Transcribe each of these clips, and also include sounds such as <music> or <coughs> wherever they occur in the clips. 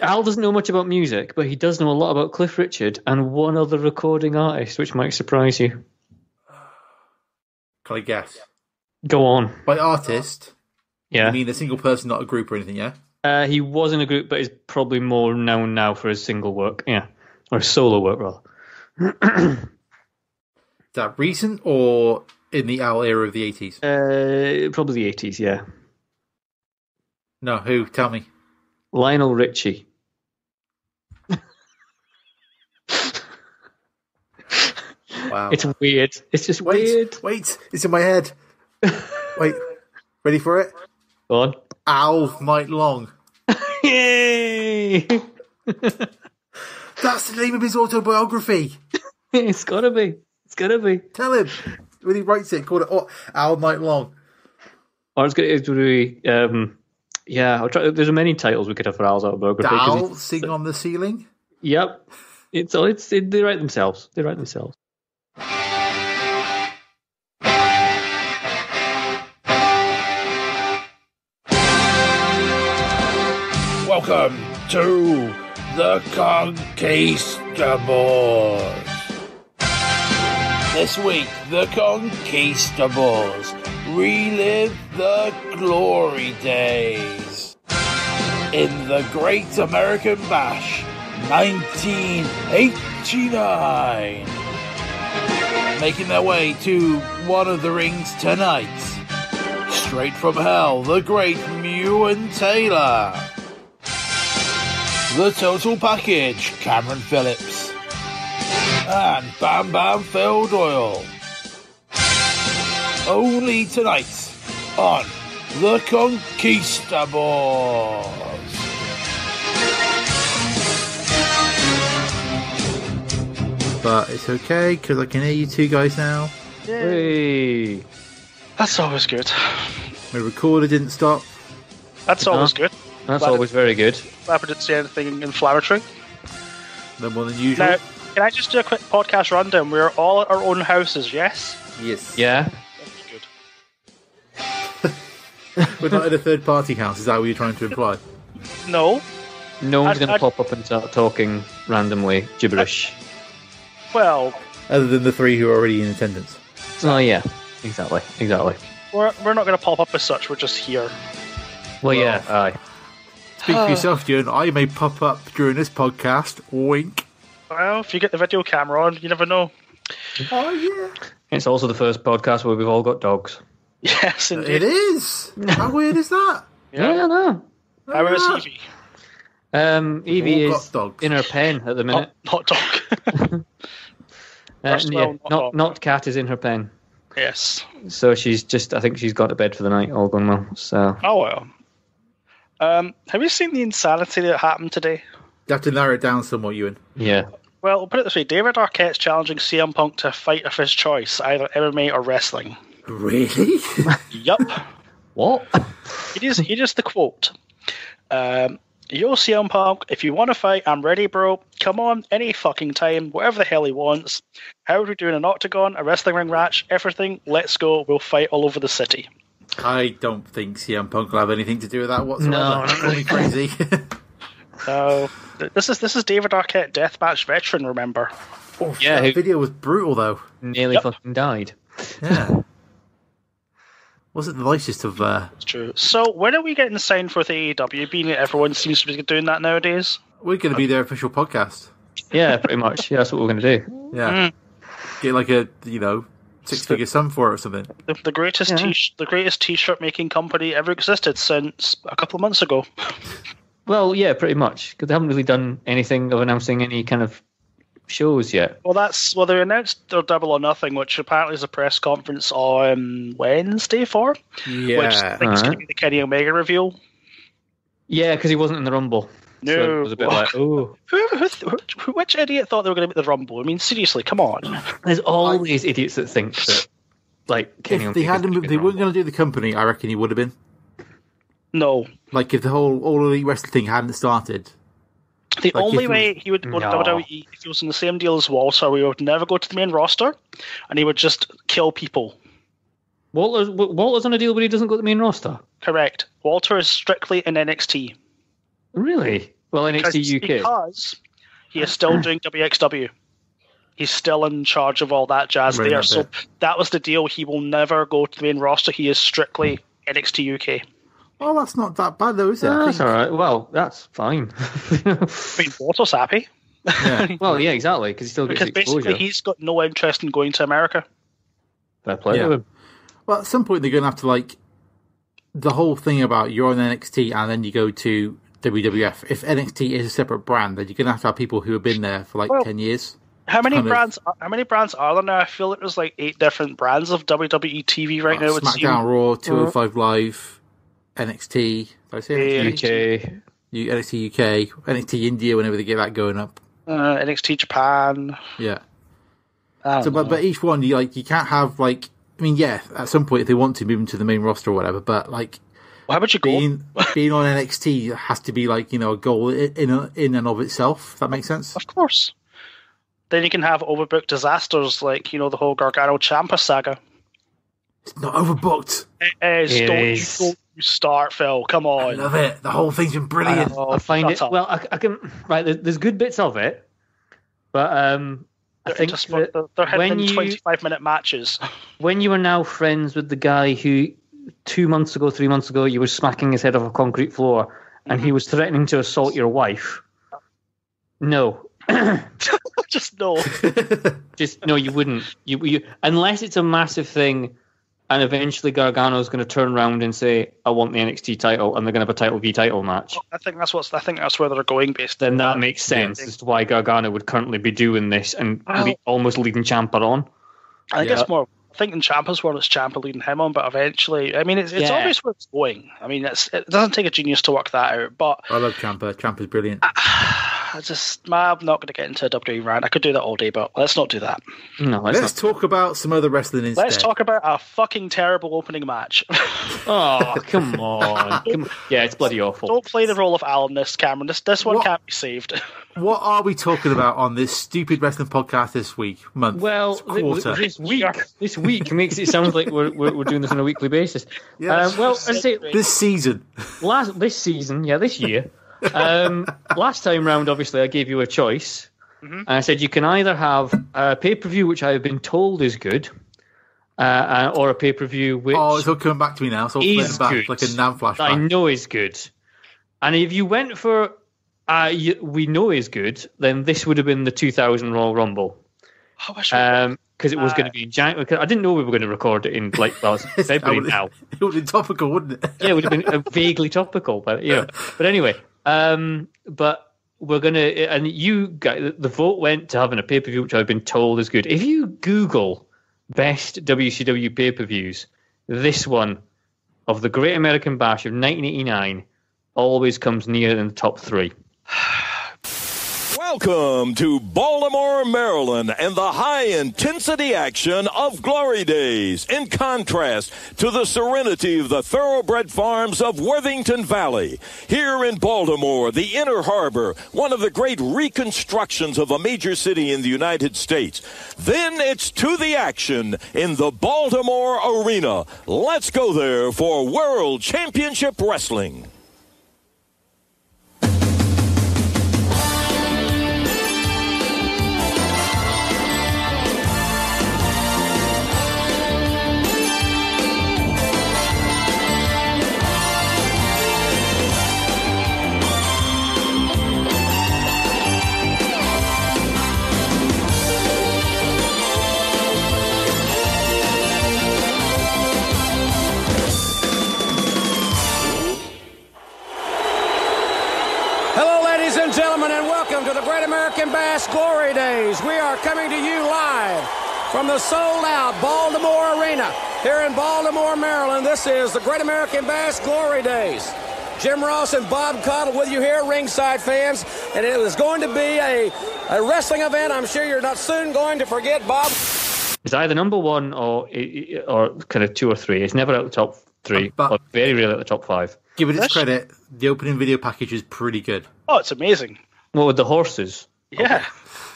Al doesn't know much about music, but he does know a lot about Cliff Richard and one other recording artist, which might surprise you. Can I guess? Go on. By artist, Yeah. I mean a single person, not a group or anything, yeah? Uh, he was in a group, but is probably more known now for his single work. Yeah. Or his solo work, rather. <clears throat> Is that recent or in the Al era of the 80s? Uh, probably the 80s, yeah. No, who? Tell me. Lionel Richie. Wow. It's weird. It's just wait, weird. wait, it's in my head. wait, ready for it? Go on. Al Night Long. <laughs> Yay! That's the name of his autobiography. <laughs> it's gotta be. It's gotta be. Tell him when he writes it. Call it oh, Al Night Long. Or it's gonna, it's gonna be. Um, yeah, I'll try. There's many titles we could have for Al's autobiography. 'cause Dal it's- sing on the ceiling. Yep. It's all. It's it, they write themselves. They write themselves. Welcome to the Conquistabores. This week, the Conquistabores relive the glory days. In the Great American Bash, 1989. Making their way to one of the rings tonight. Straight from hell, the great Mew and Taylor. The Total Package, Cameron Phillips. And Bam Bam Phil Doyle. Only tonight on The Conquistabores. But it's okay because I can hear you two guys now. Hey. That's always good. My recorder didn't stop. That's always good. That's Glad always very good. Glad we didn't say anything inflammatory. No more than usual. Now, can I just do a quick podcast rundown? We're all at our own houses, yes? yes. Yeah. Good. We're not in a third party house. Is that what you're trying to imply? No. No one's going to pop up and start talking randomly gibberish. Well, Other than the three who are already in attendance. Oh yeah. Exactly. Exactly. we're, we're not going to pop up as such. We're just here. Well, yeah. Aye. Speak for yourself, June. I may pop up during this podcast. Wink. Well, if you get the video camera on, you never know. Oh yeah. It's also the first podcast where we've all got dogs. Yes, indeed. It is. How <laughs> weird is that? Yeah, I know. How is Evie? Um, Evie is in her pen at the minute. <laughs> Not, not dog. Uh, yeah, not not not cat is in her pen. yes. So she's just. I think she's gone to bed for the night. All going well. So Oh, well. Um, have you seen the insanity that happened today? You have to narrow it down somewhat, Euan. yeah. Well, we'll put it this way David Arquette's challenging CM Punk to a fight of his choice, either MMA or wrestling. Really? <laughs> Yup. What? It is it is the quote. Um, Yo, CM Punk, if you want to fight, I'm ready, bro. Come on, any fucking time, whatever the hell he wants. How are we doing an octagon, a wrestling ring match, everything? Let's go. We'll fight all over the city. I don't think CM Punk will have anything to do with that whatsoever. No, That's only crazy. <laughs> So th- this is this is David Arquette, deathmatch veteran. Remember? oh, Yeah, that who- video was brutal though. Nearly Yep. fucking died. Yeah. <laughs> Wasn't the nicest of uh It's true. So when are we getting signed for the AEW? Being that everyone seems to be doing that nowadays. we're gonna be their official podcast. Yeah, pretty much. Yeah, that's what we're going to do. Yeah. Get like a you know, six figure sum for it or something. The, the greatest Yeah. t the greatest t-shirt making company ever existed since a couple of months ago. <laughs> Well, yeah, pretty much. Because they haven't really done anything of announcing any kind of shows yet. Well, that's well. They announced their Double or Nothing, which apparently is a press conference on Wednesday for, which I Yeah. think is going to be the Kenny Omega reveal. Yeah, because he wasn't in the Rumble. So No. it was a bit like, <laughs> oh. Who, who, who, which idiot thought they were going to make the Rumble? I mean, seriously, come on. There's always idiots that think that, like, Kenny If they hadn't gonna be if they in the weren't gonna do the company, I reckon he would have been. No, Like if the whole all of elite wrestling thing hadn't started. The Like, only way he would go to No. WWE if he was in the same deal as Walter, we would never go to the main roster, and he would just kill people. Walter's, Walter's on a deal, but he doesn't go to the main roster. Correct. Walter is strictly in NXT. Really? Well, because, NXT UK. because he is still doing WXW. He's still in charge of all that jazz Right, there. So that was the deal. He will never go to the main roster. He is strictly NXT UK. Oh, that's not that bad though, is it? I Oh, that's all right. Well, that's fine. I mean, Walter's happy yeah. <laughs> well, yeah, exactly, because he still gets because basically exposure. he's got no interest in going to America. Fair play Yeah. to him. Well, at some point they're going to have to like the whole thing about you're on NXT and then you go to WWF. If NXT is a separate brand, then you're going to have to have people who have been there for like Well, ten years. How many kind of- brands? How many brands are there now? I feel like there's like eight different brands of WWE TV right now. It would seem. SmackDown, Raw, 205 Live, NXT. Did I say NXT? UK. U- NXT UK, NXT India. Whenever they get that going up, Uh, NXT Japan. yeah. So, but but each one, you like you can't have like. I mean, yeah, at some point if they want to move them to the main roster or whatever, but like How about you go? being <laughs> being on NXT has to be like you know a goal in a, in and of itself. If that makes sense. Of course. Then you can have overbooked disasters like you know the whole Gargano Ciampa saga. It's not overbooked. It is. It don't, is. You, don't you start, Phil. Come on. I on. love it. The whole thing's been brilliant. Oh, I find it up. well. I, I can right. there- There's good bits of it, but um, I They're, think just, that they're, they're when you 25 minute matches. when you are now friends with the guy who two months ago, three months ago, you were smacking his head off a concrete floor, and he was threatening to assault your wife. No, <laughs> just no. <laughs> just no, you wouldn't. You, you unless it's a massive thing, and eventually Gargano is going to turn around and say, "I want the NXT title," and they're going to have a title v title match. I think that's what's. I think that's where they're going based. Then on that makes sense as to why Gargano would currently be doing this and Well- be almost leading Ciampa on. I think Yeah. it's more. I think in Ciampa's world, it's Ciampa leading him on, but eventually, I mean, it's, it's Yeah. obvious where it's going. I mean, it's, it doesn't take a genius to work that out, but I love Ciampa. Ciampa's brilliant. <sighs> <sighs> I just, I'm not going to get into a WWE rant. I could do that all day, but let's not do that. No, let's Let's not. talk about some other wrestling instead. Let's talk about a fucking terrible opening match. <laughs> Oh, come on. Come on. Yeah, it's bloody awful. Don't play the role of Alan, this Cameron. This this one What? can't be saved. <laughs> What are we talking about on this stupid wrestling podcast this week, month, Well, quarter? this week, this week makes it sound like we're, we're, we're doing this on a weekly basis. Yes. Um, well, I say, this season? last this season, yeah, this year. <laughs> Um, last time round, obviously, I gave you a choice, and I said you can either have a pay per view which I have been told is good, uh, uh, or a pay per view which Oh, it's all coming back to me now. It's all is back good. like a NAM that I know is good. And if you went for uh, you, we know is good, then this would have been the 2000 Royal Rumble. I wish we- Um, because it was Uh, going to be in January. I didn't know we were going to record it in like well, <laughs> February now. <laughs> It would be topical, wouldn't it? Yeah, it would have been uh, vaguely topical, but know. <laughs> But anyway, um, but we're gonna and you guys, the vote went to having a pay per view, which I've been told is good. If you Google best WCW pay per views, this one of the Great American Bash of 1989 always comes near in the top three. <sighs> <sighs> <sighs> Welcome to Baltimore, Maryland, and the high intensity action of Glory Days, in contrast to the serenity of the thoroughbred farms of Worthington Valley. Here in Baltimore, the Inner Harbor, one of the great reconstructions of a major city in the United States. Then it's to the action in the Baltimore Arena. Let's go there for World Championship Wrestling. Welcome Great American Bash Glory Days. We are coming to you live from the sold out Baltimore Arena here in Baltimore, Maryland. This is the Great American Bash Glory Days. Jim Ross and Bob Caudle with you here, ringside fans, and it is going to be a, a wrestling event. I'm sure you're not soon going to forget Bob. It's either number one or or kind of two or three. It's never out the top three, But- or very rarely at the top five. Give it its credit. The opening video package is pretty good. oh, it's amazing. What with the horses? Yeah.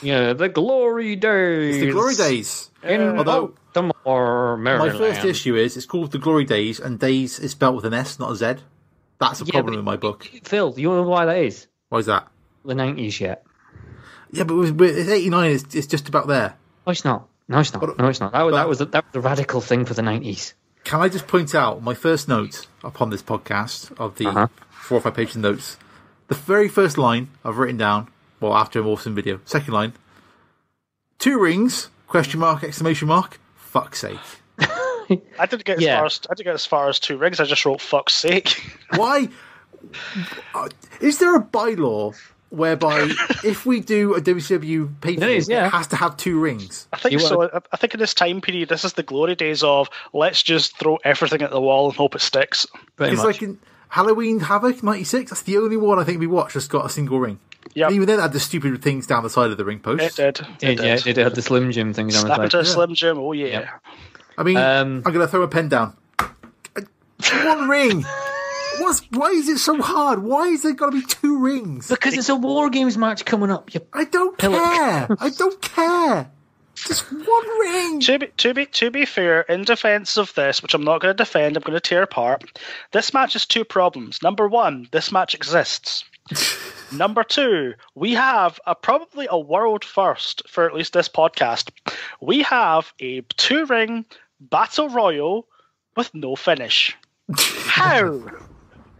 Yeah, the glory days. It's the Glory Days. In Although- Baltimore, My first issue is it's called the Glory Days, and Days is spelled with an S, not a Z. That's a Yeah, problem in my book. Phil, do you know why that is? Why is that? The nineties yet? Yeah, but it was, but it's 89. It's, it's just about there. Oh, it's not. No, it's not. No, it's not. That was but- that was that was a radical thing for the nineties. Can I just point out my first note upon this podcast of the Uh-huh. four or five page notes? The very first line I've written down, well, after an awesome video. Second line, two rings, question mark, exclamation mark, fuck's sake. <laughs> I didn't get as Yeah. far as I didn't get as far as two rings. I just wrote "fuck's sake." <laughs> Why? uh, Is there a bylaw whereby <laughs> if we do a WCW pay per There is, yeah. it has to have two rings? I think You so. wanna- I- I think in this time period, this is the glory days of let's just throw everything at the wall and hope it sticks. Pretty It's much. like in Halloween Havoc '96. That's the only one I think we watched that's got a single ring. Yeah. And even then, it had the stupid things down the side of the ring It post. did. It Did, yeah, did. it did have the Slim Jim things on the side. into a Slim Jim. Oh yeah. Yep. I mean, Um, I'm going to throw a pen down. One <laughs> ring. What's, why is it so hard? Why is there got to be two rings? Because it's a War Games match coming up. You I don't Pillow. care. I don't care. Just one ring. To be, to be to be fair, in defense of this, which I'm not going to defend, I'm going to tear apart. This match has two problems. Number one, this match exists. <laughs> Number two, we have a probably a world first for at least this podcast. We have a two ring battle royal with no finish. <laughs> How?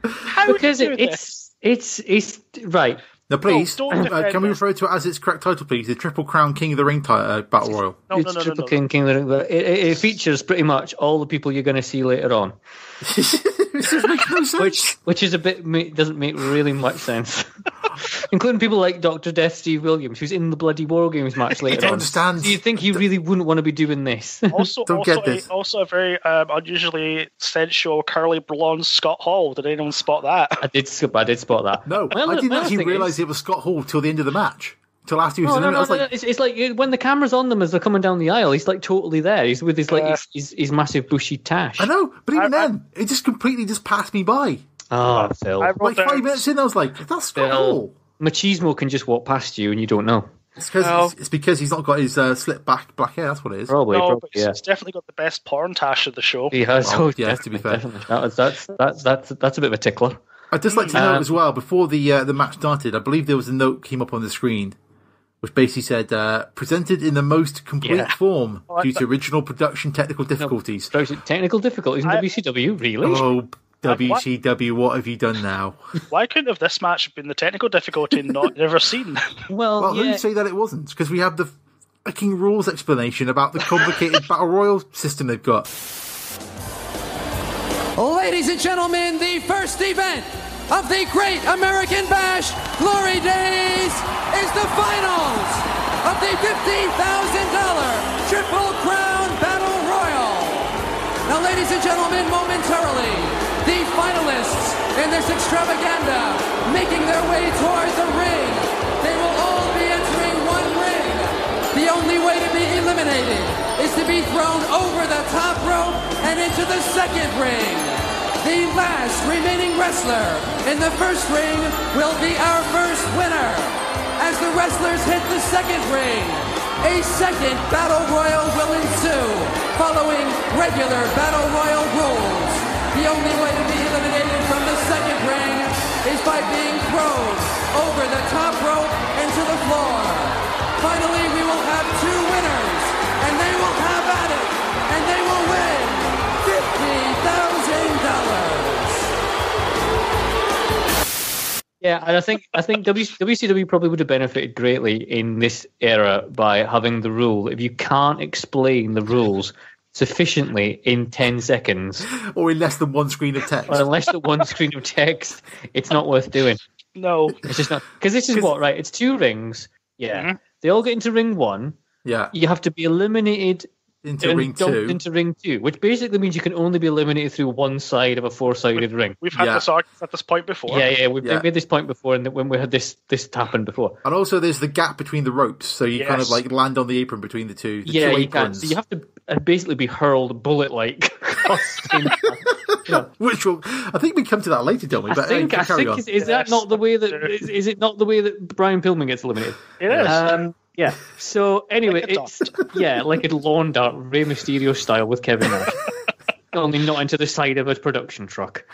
How because do you it, do this? it's it's it's right. Now, please, No, don't uh, can we refer to it as its correct title, please? The Triple Crown King of the Ring ti- uh, Battle Royal. No, it's no, no, no, Triple no. King King of the Ring. It, it, it features pretty much all the people you're going to see later on, this just makes no which which is a bit ma- doesn't make really much sense, <laughs> including people like Doctor Death, Steve Williams, who's in the bloody War Games match <laughs> later don't on. understand. Do you think he really wouldn't want to be doing this? <laughs> Also, Don't also, get this. A, also a very um, unusually sensual curly blonde Scott Hall. Did anyone spot that? I did sp- I did spot that. No, My other- I didn't actually realise it was Scott Hall till the end of the match. Till after he was No, in no, it. no, I was no, like, no. It's, it's like uh, when the camera's on them as they're coming down the aisle, he's like totally there. He's with his like Yeah. his, his, his massive bushy tash. I know, but even I- I- then, it just completely just passed me by. Oh, Phil. Like down- five minutes in, I was like, that's Scott Phil. Hall. Machismo can just walk past you and you don't know. It's because Well- it's, it's because he's not got his uh, slick back black hair. That's what it is. Probably, no, probably but he's, yeah. he's definitely got the best porn tash of the show. He has. Well, oh, yeah, to be definitely, fair. That was, that's that's that's that's a bit of a tickler. I'd just like to note Um, as well before the uh, the match started. I believe there was a note came up on the screen, which basically said uh, presented in the most complete Yeah. form <laughs> like due to original production technical difficulties. Technical difficulties in I- WCW, really? Oh, WCW, what have you done now? <laughs> Why couldn't have this match been the technical difficulty not never seen? <laughs> well, Well, let yeah. me say that it wasn't because we have the fucking rules explanation about the complicated battle royal system they've got. Ladies and gentlemen, the first event of the Great American Bash Glory Days is the finals of the $50,000 Triple Crown Battle Royal. Now, ladies and gentlemen, momentarily, the finalists in this extravaganza making their way towards the ring. They will all be entering one ring. The only way to be eliminated is to be thrown over the top rope and into the second ring. The last remaining wrestler in the first ring will be our first winner. As the wrestlers hit the second ring, a second battle royal will ensue, following regular battle royal rules. The only way to be eliminated from the second ring is by being thrown over the top rope into the floor. Finally, we will have two winners, and they will have at it, and they will win $50,000. Yeah, and I think I think WCW probably would have benefited greatly in this era by having the rule if you can't explain the rules sufficiently in ten seconds, Or in less than one screen of text. or unless the one screen of text, it's not worth doing. No. It's just not because this is what right. It's two rings. Yeah, mm-hmm. they all get into ring one. yeah, You have to be eliminated into and ring two. into ring two, which basically means you can only be eliminated through one side of a four-sided ring. We've had Yeah. this argument at this point before. Yeah, yeah, we've Yeah. made this point before, and when we had this this happen before. And also, there's the gap between the ropes, so you kind of like land on the apron between the two. The yeah, two you can. aprons, So you have to uh, basically be hurled bullet-like. across the- you know, which will. I think we come to that later, don't we? I But uh, think, I carry think on. is, is that not the way that is, is it not the way that Brian Pillman gets eliminated? It is. Um, yeah. So anyway, Like a it's yeah, like a lawn dart, Rey Mysterio style with Kevin Nash. only not into the side of a production truck.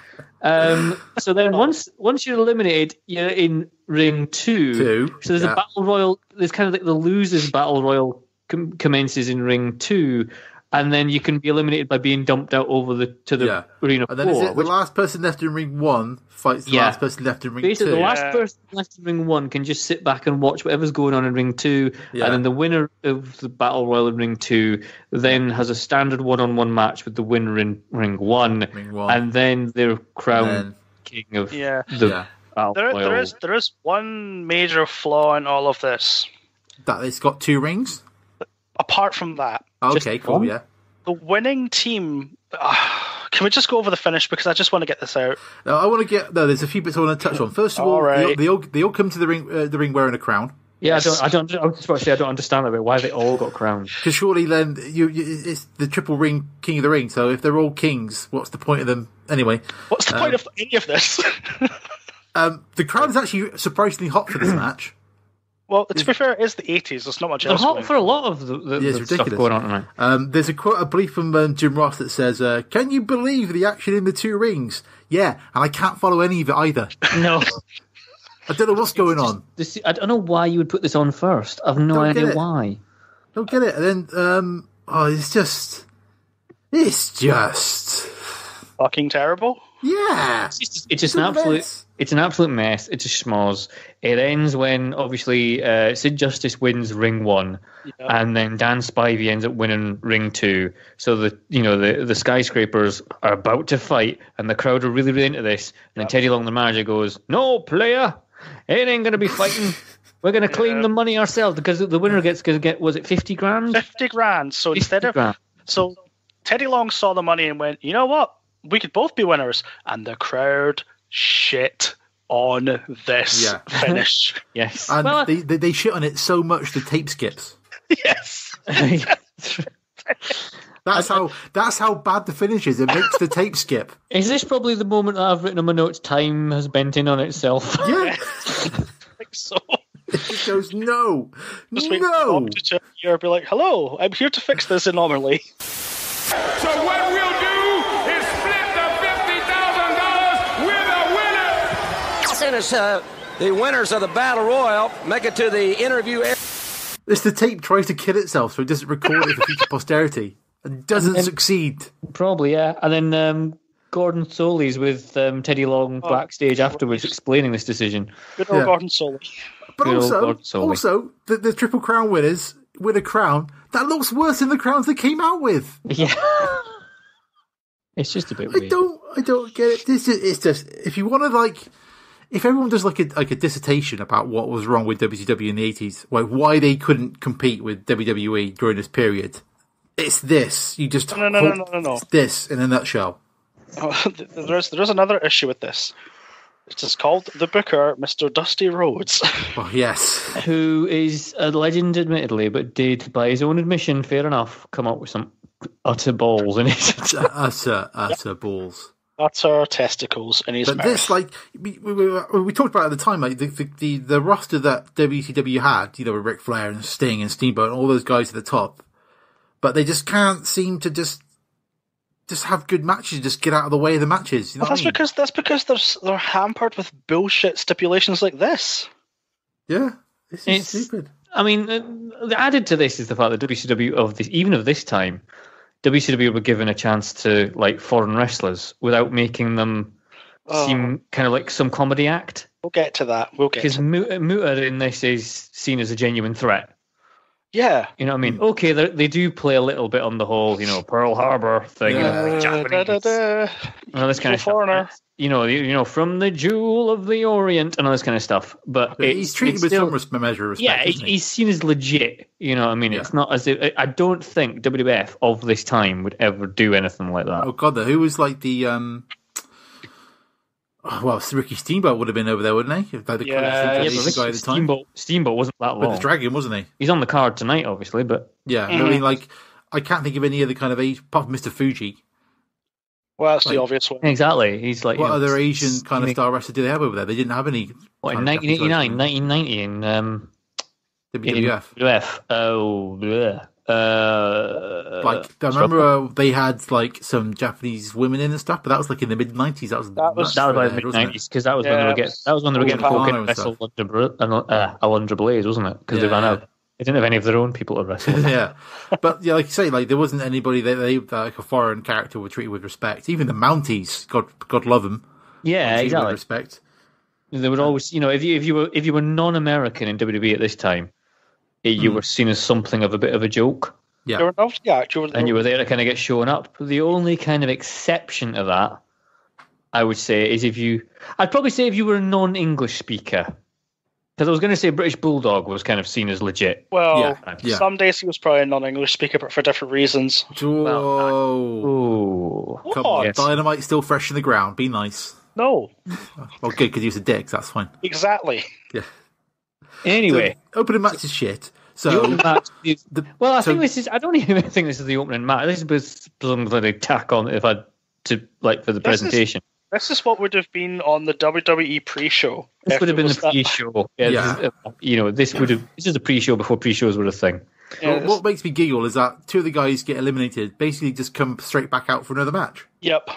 Um, so then once once you're eliminated, you're in ring two. Two, So there's yeah. a battle royal. There's kind of like the losers battle royal com- commences in ring two, and then you can be eliminated by being dumped out over the to the Yeah. arena And then is floor. it the which last person left in ring one fights the Yeah. last person left in ring basically two? the last Yeah. person left in ring one can just sit back and watch whatever's going on in ring two, Yeah. and then the winner of the battle royal in ring two then has a standard one-on-one match with the winner in ring one, Ring one. and then they're crowned And king of Yeah. the Yeah. battle There, royal. there is there is one major flaw in all of this. that it's got two rings. Apart from that, Okay, cool. one? Yeah. the winning team. ah, can we just go over the finish because I just want to get this out. No, I want to get. No, there's a few bits I want to touch on. First of all, All they, all, right. they all they all come to the ring uh, the ring wearing a crown. yeah, Yes. I don't, I don't, I was just about to say, I don't understand that bit. Why they all got crowned? Because surely then you, you it's the triple ring king of the ring. So if they're all kings, what's the point of them anyway? What's the point of any of this? <laughs> Um, the crowd is actually surprisingly hot for this <clears throat> match. Well, to be fair, it is the eighties. There's not much They're else. hot going. for a lot of the, the, Yeah, it's the stuff going on tonight. Um, there's a quote a brief from um, Jim Ross that says, uh, "Can you believe the action in the two rings?" Yeah, and I can't follow any of it either. No, <laughs> I don't know what's going on. this, I don't know why you would put this on first. I've no Don't idea why. Don't get it. And then, um, oh, it's just, it's just, Fucking terrible. yeah. It's just, it's just It's an absolute. mess. It's an absolute mess. It's a schmoz. It ends when obviously uh, Sid Justice wins ring one, and then Dan Spivey ends up winning ring two. So the you know the the skyscrapers are about to fight, and the crowd are really really into this. And then Teddy Long, the manager, goes, "No player, it ain't gonna be fighting. We're gonna claim Yeah. the money ourselves because the winner gets gonna get was it fifty grand? Fifty grand. So instead of grand. so, Teddy Long saw the money and went, you know what? We could both be winners. And the crowd shit on this Yeah. <laughs> finish. Yes. And Well, they, they they shit on it so much the tape skips. yes. <laughs> That's how that's how bad the finish is. It makes the tape skip. <laughs> Is this probably the moment that I've written on my notes? Time has bent in on itself. Yeah, so it goes no, just wait no. for to here be like, hello, I'm here to fix this anomaly. So what we'll do is split the $50,000 with a winner. Finish uh, the winners of the Battle Royal. Make it to the interview area. It's the tape tries to kill itself, so it doesn't record it for future posterity, and doesn't succeed. Probably, yeah. And then um, Gordon Solis with um, Teddy Long backstage afterwards explaining this decision. Good old Yeah. Gordon Solie. But Good also, God, Solly. also the, the triple crown winners with a crown that looks worse than the crowns they came out with. Yeah. <laughs> it's just a bit I weird. don't, I don't get it. This is, it's just if you want to like, if everyone does like a like a dissertation about what was wrong with WCW in the eighties, like why they couldn't compete with WWE during this period, it's this. You just No, no, no, hope no, no, no. It's this in a nutshell. Oh, <laughs> there's there's another issue with this. It is called the Booker, Mr. Dusty Rhodes. <laughs> Oh yes, Who is a legend, admittedly, but did, by his own admission, fair enough, come up with some utter balls in it. <laughs> utter utter balls. That's our testicles in his But mouth. this, like, we, we, we, we talked about at the time, like the, the the the roster that WCW had, you know, with Ric Flair and Sting and Steamboat and all those guys at the top, but they just can't seem to just just have good matches, just get out of the way of the matches. You know Well, that's I mean? because that's because they're they're hampered with bullshit stipulations like this. yeah, this is It's- stupid. I mean, uh, added to this is the fact that WCW of this, even of this time, WCW were given a chance to like foreign wrestlers without making them Oh. seem kind of like some comedy act. We'll get to that. We'll get Because Muta in this is seen as a genuine threat. Yeah. You know what I mean? Okay, they they do play a little bit on the whole, you know, Pearl Harbor thing, you know, like Japanese, da, da, da. and all this kind of stuff. Foreigner. You know, you, you know, from the jewel of the Orient and all this kind of stuff. But, But it's, he's treated with still, some measure of respect. yeah, isn't he? he's seen as legit. You know what I mean? It's not as if I- I don't think WWF of this time would ever do anything like that. Oh god, though, who was like the um? Oh, well, Ricky Steamboat would have been over there, wouldn't he? If they'd Yeah, yeah, yeah, Yeah, the but guy at Ricky the time Steamboat, Steamboat wasn't that with long. the dragon, wasn't he? He's on the card tonight, obviously, but Yeah, I mean, like I can't think of any other kind of age apart from Mr. Fuji. Well, that's Like- the obvious one. exactly, he's like What you know, other Asian kind of star wrestler do they have over there? They didn't have any. What, in kind 1989, 1990 in um, in WWF. WWF. Oh, bleh. Uh, Like I remember uh, they had like some Japanese women in and stuff, but that was like in the mid nineties. That was That was- that was for like their mid head, wasn't it? nineties because that was when they were getting that was when they were getting Kano folk in and wrestle stuff. under uh, Alundra Blaze, wasn't it? Because they ran out. They didn't have any of their own people to wrestle. <laughs> yeah, but yeah, like you say, like there wasn't anybody that they that, like a foreign character were treated with respect. Even the Mounties, God, God love them, yeah, exactly. respect. There would always, you know, if you if you were if you were non-American in WWE at this time, you Hmm. were seen as something of a bit of a joke, Yeah, There were no, yeah, you were, and you were there to kind of get shown up. The only kind of exception to that, I would say, is if you, I'd probably say if you were a non-English speaker, because I was going to say British Bulldog was kind of seen as legit. well, Yeah, yeah. some days he was probably a non-English speaker, but for different reasons. Whoa, Ooh, come on, yes. dynamite still fresh in the ground. Be nice. No, Well, good because he was a dick. That's fine. exactly. Yeah. Anyway, Opening match is shit. The So opening match is, the- well, I so- think this is. I don't even <laughs> think this is the opening match. This is something that they tack on if I to like for the This is- presentation. This is what would have been on the WWE pre-show. This would have been the pre-show. Yeah, Yeah. This is, uh, you know, this would have. This is the pre-show before pre-shows were a thing. yeah, what, what makes me giggle is that two of the guys get eliminated, basically just come straight back out for another match. Yep.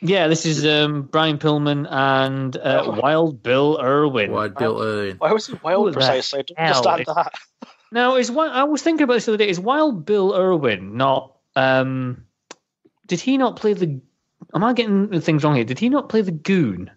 Yeah, this is um, Brian Pillman and uh, Oh. Wild Bill Irwin. Wild Bill Irwin? Why was he wild Who precisely? I don't understand that. <laughs> Now, is Wi- I was thinking about this the other day. Is Wild Bill Irwin not? Um, did he not play the? Am I getting things wrong here? Did he not play the Goon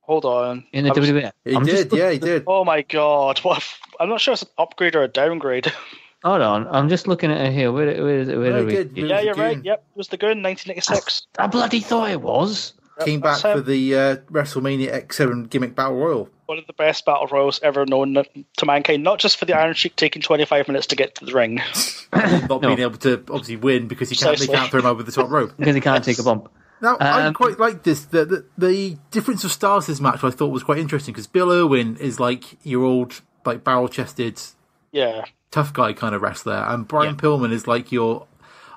Hold on. in the I was- WWE? He I'm did, just- yeah, he did. Oh my god! What? if- I'm not sure it's an upgrade or a downgrade. <laughs> Hold on, I'm just looking at it here. Where, where, is it? where Very are we? good. yeah, you're right. Yep, it was the good 1986. I bloody thought it was. Came back him. for the uh, WrestleMania X7 gimmick battle royal. One of the best battle royals ever known to mankind. Not just for the Iron Sheik taking 25 minutes to get to the ring. <laughs> Not No. being able to obviously win because he can't, they Precisely. can't throw him over the top rope. <laughs> Because he can't take a bump. Now, I Um, quite like this. The, the the difference of styles this match I thought was quite interesting because Bill Irwin is like your old like barrel chested Yeah. tough guy kind of wrestler, and Brian Pillman is like your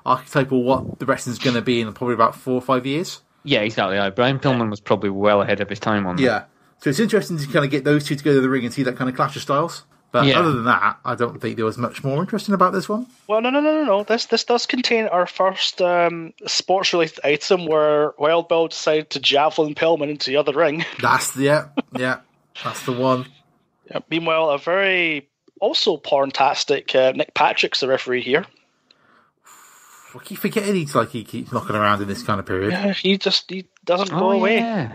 archetypal what the wrestling's going to be in probably about four or five years. Yeah, exactly. Right. Brian Pillman was probably well ahead of his time on that. Yeah, so it's interesting to kind of get those two together in the ring and see that kind of clash of styles. But Yeah. other than that, I don't think there was much more interesting about this one. Well, no, no, no, no, no. This this does contain our first um, sports related item where Wild Bill decided to javelin Pillman into the other ring. <laughs> That's the yeah, yeah, that's the one. Yeah, meanwhile, a very also porntastic uh, Nick Patrick's the referee here. I keep forgetting he's like he keeps knocking around in this kind of period Yeah, he just he doesn't go Oh, away. yeah.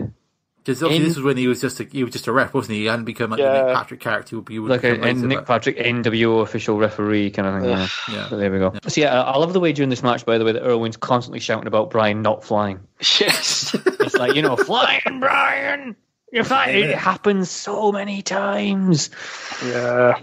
because obviously In- this was when he was just a, he was just a ref, wasn't he? He hadn't become like the Yeah. Nick Patrick character. He would, he would Like a, a Nick but- Patrick NWO official referee kind of thing. Yeah. yeah. So there we go. So yeah, I I love the way during this match, by the way, that Irwin's constantly shouting about Brian not flying. Yes. <laughs> It's like you know, flying, Brian. You're flying. It happens so many times. yeah.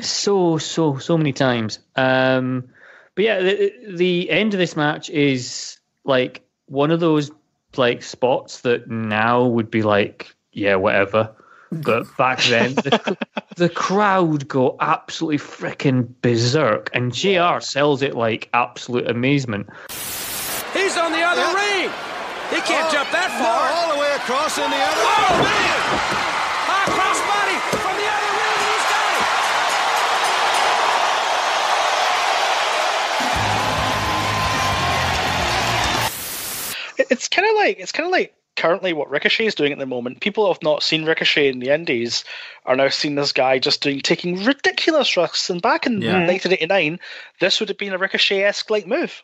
so so so many times. Um, but yeah, the, the end of this match is like one of those like spots that now would be like, yeah, whatever. But back then, the, <laughs> the crowd go absolutely freaking berserk, and Jr. sells it like absolute amazement. He's on the other ring. He can't oh, jump that far. all the way across in the other. Oh, man! It's kind of like it's kind of like currently what Ricochet is doing at the moment. People who have not seen Ricochet in the Indies are now seeing this guy just doing taking ridiculous risks. And back in Yeah. Mm-hmm. 1989, this would have been a Ricochet-esque like move.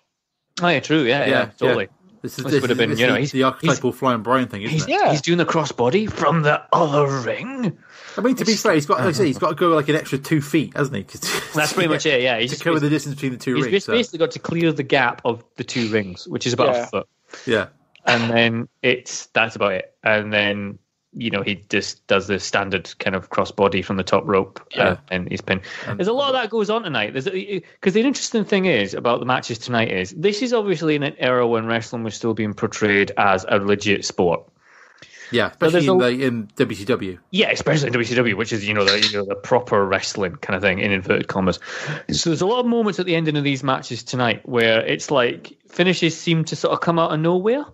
Oh yeah, true. Yeah, yeah, Yeah, totally. This is This this, would have been, you know, is he's- the archetypal flying Brian thing, isn't He's, it? Yeah. he's doing the crossbody from the other ring. I mean, to be fair, he's got like I say, he's <laughs> got to go like an extra two feet, hasn't he? <laughs> That's pretty much it. Yeah, he's to just cover the distance between the two He's rings. bas- so, basically got to clear the gap of the two rings, which is about Yeah. a foot, yeah, and then it's that's about it. And then you know he just does the standard kind of crossbody from the top rope, uh, and he's pinned. There's a lot of that goes on tonight. There's because the interesting thing is about the matches tonight is this is obviously in an era when wrestling was still being portrayed as a legit sport. yeah, especially in, a- the, in WCW. Yeah, especially in WCW, which is you know the you know the proper wrestling kind of thing in inverted commas. So there's a lot of moments at the ending of these matches tonight where it's like finishes seem to sort of come out of nowhere.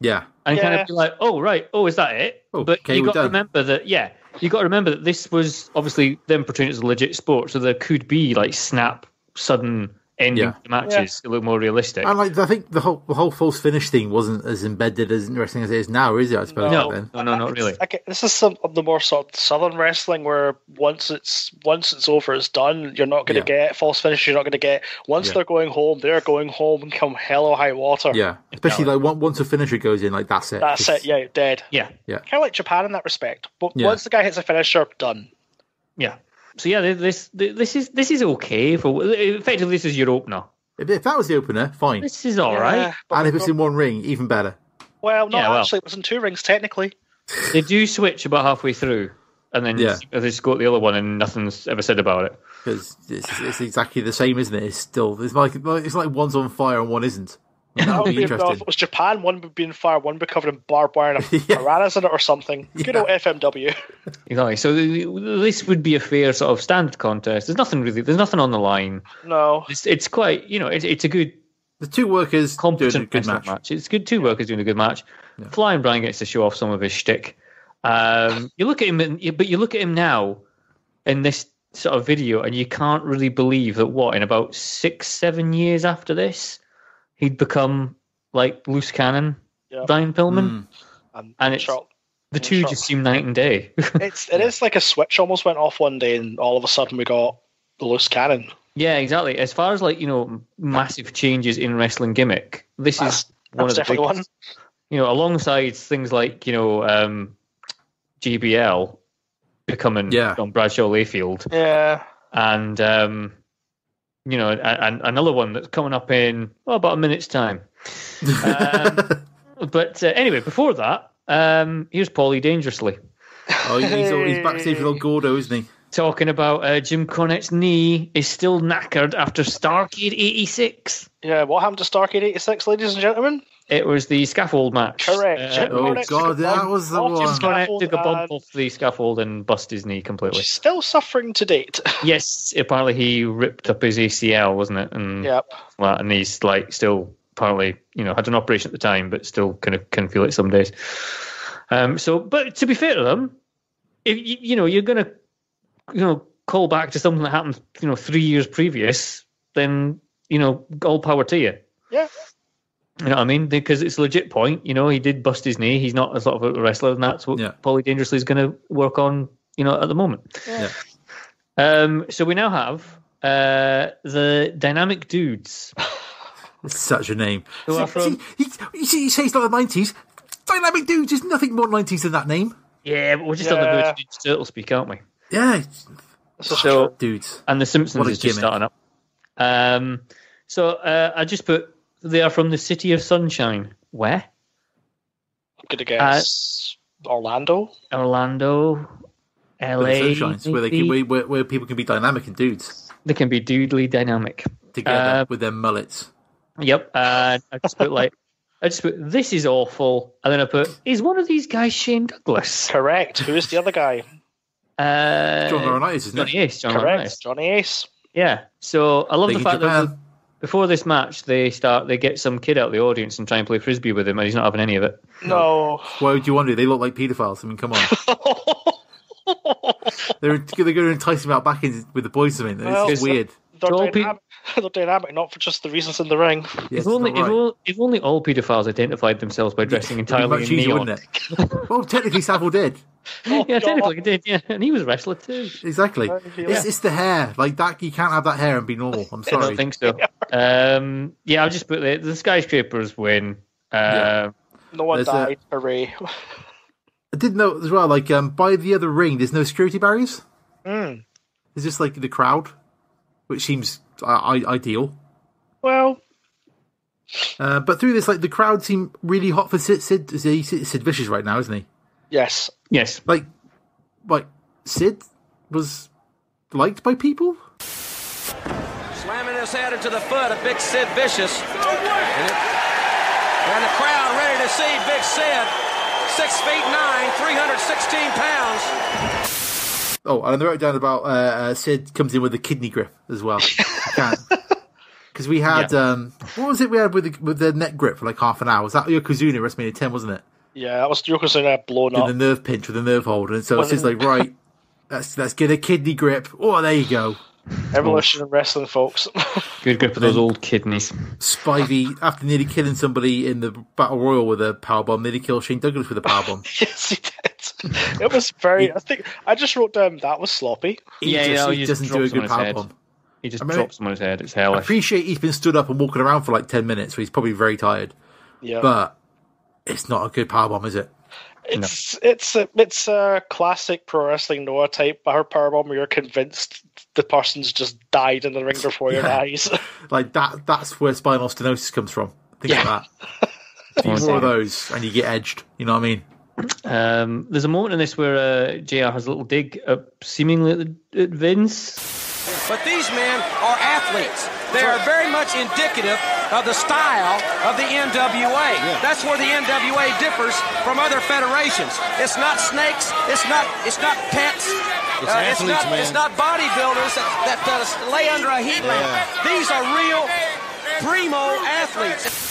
Yeah, and kind of be like, oh right, oh is that it? Oh, but okay, you we're got to remember that yeah, you got to remember that this was obviously them portraying it as a legit sport, so there could be like snap, sudden ending Yeah. to the matches look more realistic. And like, I think the whole the whole false finish thing wasn't as embedded as in wrestling as it is now, is it? I suppose No. back then. no, no, not really. Okay, this is some of the more sort of southern wrestling where once it's once it's over, it's done. You're not going to get false finish. You're not going to get once Yeah. they're going home. They're going home and come hell or high water. Yeah, especially like once a finisher goes in, like that's it. that's it. Yeah, dead. Yeah, Yeah. Kind of like Japan in that respect. But Yeah. once the guy hits a finisher, done. yeah. So yeah, this this is this is okay for effectively this is your opener. If, if that was the opener, fine. This is all right. Yeah, but and if it's in one ring, even better. well, no, Yeah, well. actually, it was in two rings technically. They do switch about halfway through, and then Yeah. they just go to the other one, and nothing's ever said about it. Because it's, it's exactly the same, isn't it? It's still it's like it's like one's on fire and one isn't. That That would would be be, well, if interesting. it was Japan, one would be in fire, one would be covered in barbed wire and a <laughs> Yeah. piranhas in it or something. Good Yeah. old FMW. Exactly. So this would be a fair sort of standard contest. There's nothing really. There's nothing on the line. No. It's, it's quite. You know, it's, it's a good The two workers doing a good match. match. It's good. Two workers doing a good match. Flying Brian gets to show off some of his shtick. Um, <laughs> you look at him, and, but you look at him now in this sort of video, and you can't really believe that what in about six, seven years after this, he'd become like loose cannon Yeah. Brian Pillman, And, and it's Charlotte- the two Charlotte- just seem night and day. <laughs> It's it is like a switch almost went off one day, and all of a sudden we got the loose cannon. yeah, exactly. As far as like you know, massive changes in wrestling gimmick, this That's, is one that's of the definitely biggest. one. you know, alongside things like you know um, GBL becoming Yeah. John Bradshaw Layfield, Yeah, and um, you know, and, and another one that's coming up in well, about a minute's time. Um, <laughs> but uh, anyway, before that, um, here's Paulie dangerously oh, he's, he's backstage with old Gordo, isn't he? talking about uh, Jim Cornette's knee is still knackered after Starcade '86. yeah. What happened to Starcade '86, ladies and gentlemen? It was the scaffold match. Correct. Uh, Oh, Cornette God, that bump was the off one. Cornette scaffold took a bump and off the scaffold and bust his knee completely. She's still suffering to date. <laughs> Yes, apparently he ripped up his ACL, wasn't it? And yep. well, and he's like still apparently, you know, had an operation at the time, but still kind of can feel it some days. Um, so, but to be fair to them, if you, you know you're gonna, you know, call back to something that happened, you know, three years previous, then you know, all power to you. Yeah. You know what I mean? Because it's a legit point. You know, he did bust his knee. He's not a sort of a wrestler, and that's what Yeah. Paulie Dangerously is going to work on. You know, at the moment. Yeah. Um, so we now have uh, the dynamic dudes <laughs> such a name. who are See, from. he, he, he says it's not the 90s. Dynamic Dudes, there's nothing more 90s than that name. Yeah, but we're just on the verge of Ninja Turtle speak, aren't we? Yeah, This So- dudes. And the Simpsons What a is just starting up. Um, so uh, I just put they are from the city of sunshine. Where? I'm gonna guess Orlando. Orlando, LA. the where, they can, where, where, where people can be dynamic and dudes They can be doodly dynamic. together Uh, with their mullets. Yep. Uh, I just put like. I just put this is awful, and then I put is one of these guys Shane Douglas? Correct. Who is the other guy? Uh, John Laurinaitis, isn't Johnny it? Ace. John Correct. Laurinaitis. Johnny Ace. Yeah. So I love Big the in fact that Japan. Before this match they start they get some kid out of the audience and try and play frisbee with him, and he's not having any of it. No. Why would you wonder? They look like paedophiles. I mean, come on. <laughs> they're, they're going to entice him out back in with the boys. I mean, it's Well, weird. They're All pe- dynamic, they're dynamic, not for just the reasons in the ring. Yes, if only not if, right. all, if only all paedophiles identified themselves by dressing entirely much in easier, neon. wouldn't it? well, technically, Savile did. <laughs> Oh, Yeah, God. technically he did. Yeah, and he was a wrestler too. Exactly. Yeah. It's, it's the hair. Like that, you can't have that hair and be normal. I'm sorry. I sorry. don't think so. Um, yeah, I'll just put the, the skyscrapers win. Uh, Yeah. No one There's a- Hooray. <laughs> I did note as well, like um, by the other ring, there's no security barriers. Mm. It's just like the crowd, which seems uh, ideal. Well, Uh, but through this, like the crowd seem really hot for Sid. Sid, is he, Sid, Sid Vicious right now, isn't he? yes. Yes. Like, like Sid was liked by people. Slamming his head into the foot of Big Sid Vicious. And, it- and the crowd ready to see Big Sid. Six feet nine, 316 pounds. Oh, and I wrote down about uh, uh, Sid comes in with a kidney grip as well. Because <laughs> we had um, what was it we had with the, with the neck grip for like half an hour? Was that Yokozuna WrestleMania 10, wasn't it? Yeah, that was Yokozuna blown Did up. the nerve pinch with the nerve hold, and so it's just like right, let's let's get a kidney grip. Oh, there you go. Evolution in wrestling, folks. <laughs> Good grip of those old kidneys. Spivey, after nearly killing somebody in the battle royal with a powerbomb, nearly killed Shane Douglas with a powerbomb. <laughs> yes, he did. It was very. I think I just wrote down that was sloppy. He Yeah, just, yeah, he he just doesn't do a drops good on his head. powerbomb. He just I mean- drops him on his head. It's I hellish. appreciate he's been stood up and walking around for like 10 minutes, so he's probably very tired. Yeah, But it's not a good powerbomb, is it? it's it's a it's a classic pro wrestling Noah type power powerbomb where you're convinced the person's just died in the ring before your eyes. <laughs> <laughs> Like that. That's where spinal stenosis comes from. Think Yeah. of that. Two <laughs> more of those, and you get edged. You know what I mean? Um, there's a moment in this where uh, JR has a little dig up seemingly at, the, at Vince. But these men are athletes. They are very much indicative of the style of the NWA. That's where the NWA differs from other federations. It's not snakes. It's not. It's not pets. It's Uh, athletes, not, man. It's not bodybuilders that, that uh, lay under a heat lamp. These are real primo athletes.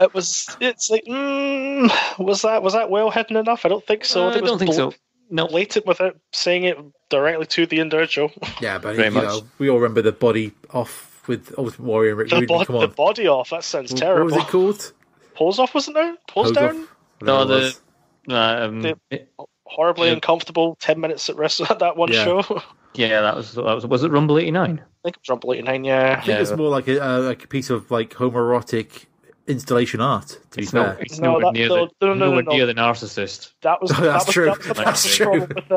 It was. It's like, mm, was that was that well hidden enough? I don't think so. Uh, I It was don't think bl- so. No. Blatant without saying it directly to the individual. Yeah, but Very you much. know, we all remember the body off with Ultimate Warrior and Rick the, Rude. bod- Come on. the body off. That sounds terrible. what terrible. was it called? Pulls off, wasn't there? Pulls Hose down. off? No, it the was. um, The- Horribly Yeah. uncomfortable. Ten minutes at rest <laughs> at that one Yeah. show. Yeah, that was that was was it Rumble '89? I think it was Rumble 89, Yeah. I think it's more like a uh, like a piece of like homoerotic installation art. To be It's fair, no, it's No, nowhere near no, the no, no, no, nowhere no. near the narcissist. That was <laughs> That's that was, true. That was the That's problem true. with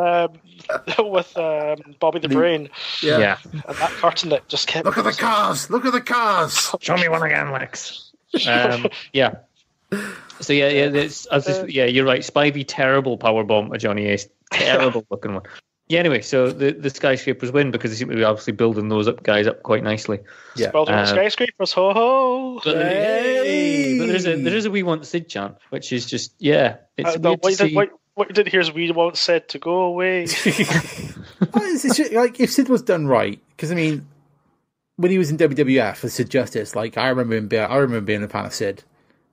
um, <laughs> with um, Bobby the Brain yeah. Yeah. and that curtain that just kept. Look at the cars! Look at the cars! <laughs> Show me one again, Lex. Um, yeah. So yeah, yeah, it's, I just, yeah, you're right. Spivey, terrible power bomb at Johnny Ace, terrible looking one. Yeah. Anyway, so the the skyscrapers win because they seem to be obviously building those up guys up quite nicely. Yeah. Building Uh, skyscrapers, ho ho! But, Hey! but there's a there is a we want Sid chant, which is just yeah, it's Uh, no, what, to you did, see. what, what you did here is we want Sid to go away. <laughs> Well, it's- it's just, like if Sid was done right, because I mean, when he was in WWF as Sid Justice, like I remember him being, I remember being a fan of Sid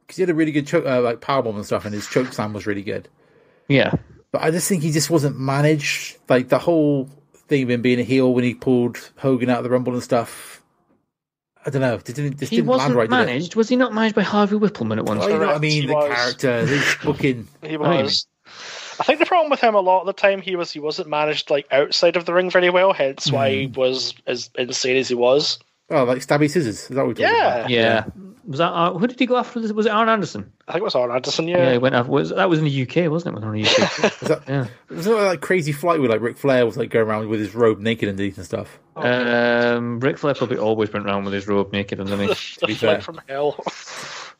because he had a really good choke, uh, like powerbomb and stuff, and his choke slam was really good. Yeah, But I just think he just wasn't managed. Like the whole thing of him being a heel when he pulled Hogan out of the Rumble and stuff. I don't know. It didn't, just he didn't wasn't land right. managed. Was he not managed by Harvey Wippleman at one Well, time? you know what I mean? he The was. character, the <laughs> booking. He was. I think the problem with him a lot of the time he was he wasn't managed like outside of the ring very well, hence why he Hmm. was as insane as he was. Oh, like stabby scissors. Is that what we're talking Yeah. about? Yeah. Was that uh, who did he go after? Was it Arn Anderson? I think it was Arn Anderson, Yeah, yeah. he went after. Was, that was in the UK, wasn't it? Was in the UK. Was that, yeah. was that like crazy flight with like Ric Flair was like going around with his robe naked underneath and stuff? Um, Ric Flair probably always went around with his robe naked underneath. to the be <laughs> flight fair, from hell.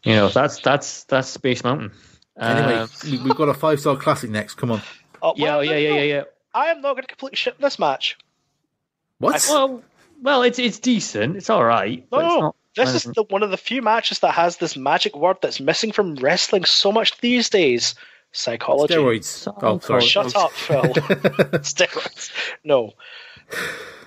you know that's that's that's Space Mountain. Anyway, Um, we- we've got a five star classic next. Come on. Oh, yeah, well, yeah, no, yeah, no. yeah, yeah. I am not going to completely shit this match. What? Well, well, it's it's decent. It's all right. No, but it's not this is the, one of the few matches that has this magic word that's missing from wrestling so much these days. Psychology. Steroids. Oh, sorry. Shut up, <laughs> Phil. <laughs> Steroids. No.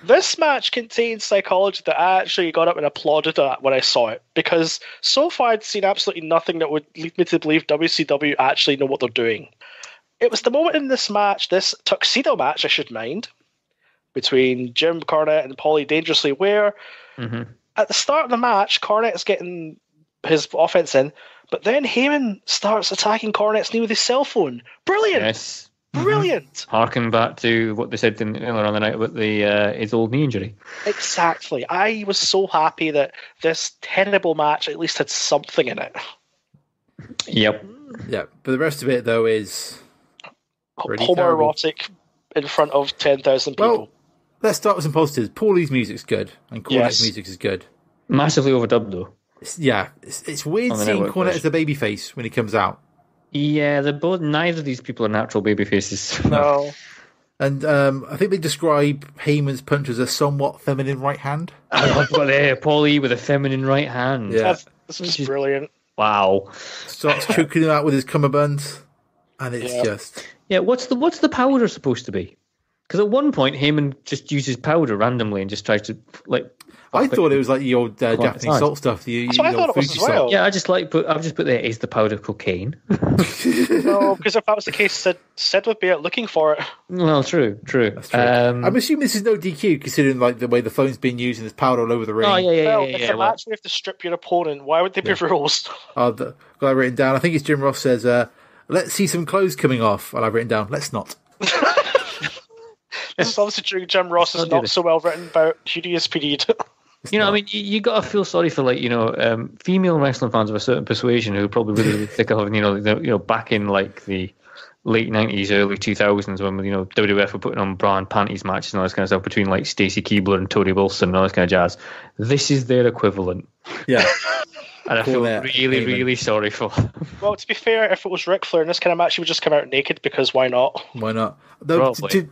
This match contains psychology that I actually got up and applauded at when I saw it because so far I'd seen absolutely nothing that would lead me to believe WCW actually know what they're doing. It was the moment in this match, this tuxedo match, I should mind, between Jim Cornette and Paulie Dangerously, where Mhm. At the start of the match, Cornette's getting his offense in, but then Heyman starts attacking Cornette's knee with his cell phone. Brilliant! Yes. Brilliant! Harken back to what they said in, earlier on the night about the uh, his old knee injury. Exactly. I was so happy that this terrible match at least had something in it. Yep. Yeah, but the rest of it though is Pretty Homoerotic in front of 10,000 people. well. Let's start with some positives. Paulie's music's good, and Cornette's Yes. music is good. Massively overdubbed though. It's, yeah, it's, it's weird seeing network Cornette version. as a babyface when he comes out. Yeah, they're both. Neither of these people are natural baby faces. <laughs> no. And um, I think they describe Heyman's punch as a somewhat feminine right hand. <laughs> but there, Paulie with a feminine right hand. Yeah. That's, this was Which brilliant. Wow. Starts choking him out with his cummerbund, and it's Yeah. just Yeah. What's the what's the powder supposed to be? Because at one point Heyman just uses powder randomly and just tries to like I thought it was like the old uh, Japanese nice. salt stuff. The, That's what I thought old it was as well. salt. Yeah, I just like put. I've just put there is the powder cocaine. <laughs> No, because if that was the case, Sid, Sid would be out looking for it. well, true, true. True. Um, I'm assuming this is no DQ, considering like the way the phone's being used and there's powder all over the ring. oh yeah, yeah, well, yeah, if yeah. the well, match we have to strip your opponent, why would there be rules? <laughs> Oh, the, got that written down. I think it's Jim Ross says, uh, "Let's see some clothes coming off." And I've written down, "Let's not." <laughs> <laughs> This is obviously during Jim Ross's I'll not so well written about hideous period. you know, I mean, you, you got to feel sorry for like you know, um, female wrestling fans of a certain persuasion who probably really sick of having you know, the, you know, back in like the late nineties, early two thousands when you know WWF were putting on bra and panties matches and all this kind of stuff between like Stacy Keibler and Torrie Wilson and all this kind of jazz. This is their equivalent, Yeah, <laughs> and I feel really, Heyman. really sorry for. them. well, to be fair, if it was Ric Flair in this kind of match, he would just come out naked because why not? why not? Though, Probably. to,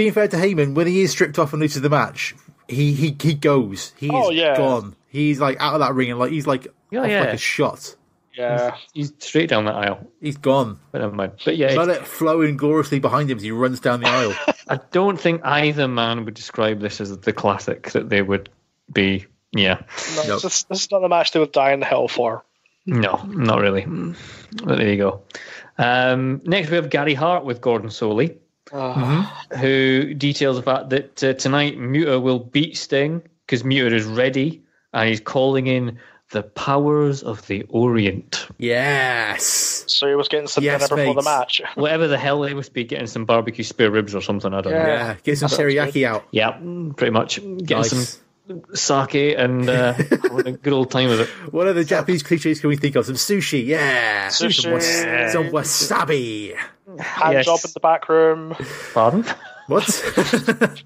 being fair to Heyman, when he is stripped off and loses the match, he he he goes. He is Oh, yeah. gone. He's like out of that ring and like he's like Yeah, off yeah. like a shot. Yeah. He's straight down that aisle, He's gone. but never mind. But yeah, Let it's- it flowing gloriously behind him as he runs down the aisle. <laughs> I don't think either man would describe this as the classic that they would be. Yeah. No, Nope. this, this is not the match they would die in hell for. No, not really. But there you go. Um, next, we have Gary Hart with Gordon Solie, who details the fact that uh, tonight Muta will beat Sting because Muta is ready and he's calling in the powers of the Orient. yes. So he was getting some Yes, dinner before the match. <laughs> Whatever the hell they must be getting some barbecue spare ribs or something. I don't know. Yeah. Yeah. Get some teriyaki out. Yeah, pretty much. Getting Nice. some sake and uh, <laughs> having a good old time with it. What other Japanese cliches can we think of? Some sushi, yeah. Sushi. Some, was- some wasabi. Hand Yes. job in the back room. Pardon? What? <laughs>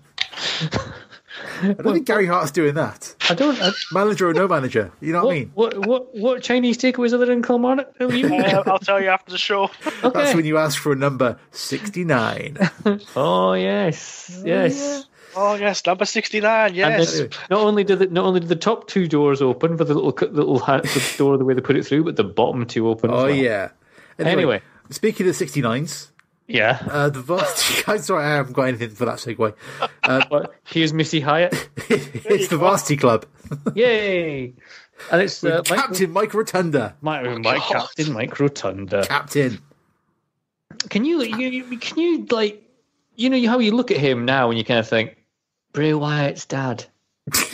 I don't think Gary Hart's doing that. I don't. I, Manager or no manager, you know what, I mean? what what what Chinese takeaways are there in Kilmarnock? Who are you? Uh, I'll tell you after the show. <laughs> That's when you ask for a number sixty-nine. <laughs> Oh yes, yes. Oh yes, number sixty-nine. And Yes. then not only did the, not only did the top two doors open for the little cu- little ha- the door the way they put it through, but the bottom two open. as Oh well. yeah. Anyway. Speaking of sixty-nines, yeah. uh, the varsity. <laughs> I'm sorry, I haven't got anything for that segue. Uh, <laughs> But here's Missy Hyatt. <laughs> it's the varsity club. Yay! And it's uh, Mike, Captain Mike Rotunda. Mike, Mike Captain Mike Rotunda. Captain. Can you, you you- can you like you know how you look at him now and you kind of think Bray Wyatt's dad.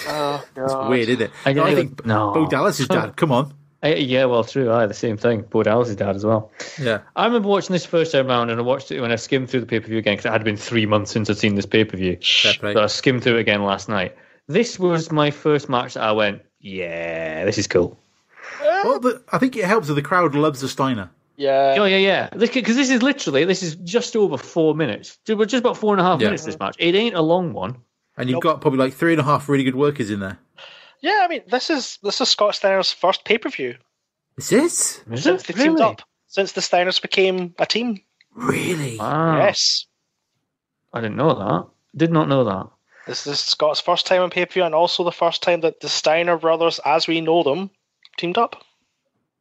Oh, God. Weird, isn't it? I- No, I I- think no. Bo Dallas' is dad. Come on. Uh, yeah, well, true. Aye, the same thing. Bo Dallas' dad as well. Yeah. I remember watching this first time round, and I watched it when I skimmed through the pay per view again because it had been three months since I'd seen this pay per view. Fair play. So I skimmed through it again last night. This was my first match that I went, yeah, this is cool. Well, the, I think it helps that the crowd loves the Steiner. Yeah. Oh yeah, yeah. Because this is literally this is just over four minutes. We're just about four and a half Yeah. minutes. This match. It ain't a long one. And you've got probably like three and a half really good workers in there. Yeah, I mean, this is this is Scott Steiner's first pay per view Is it? Is since it they teamed up. Since the Steiners became a team. Really? Wow. Yes. I didn't know that. Did not know that. This is Scott's first time on pay per view and also the first time that the Steiner brothers, as we know them, teamed up.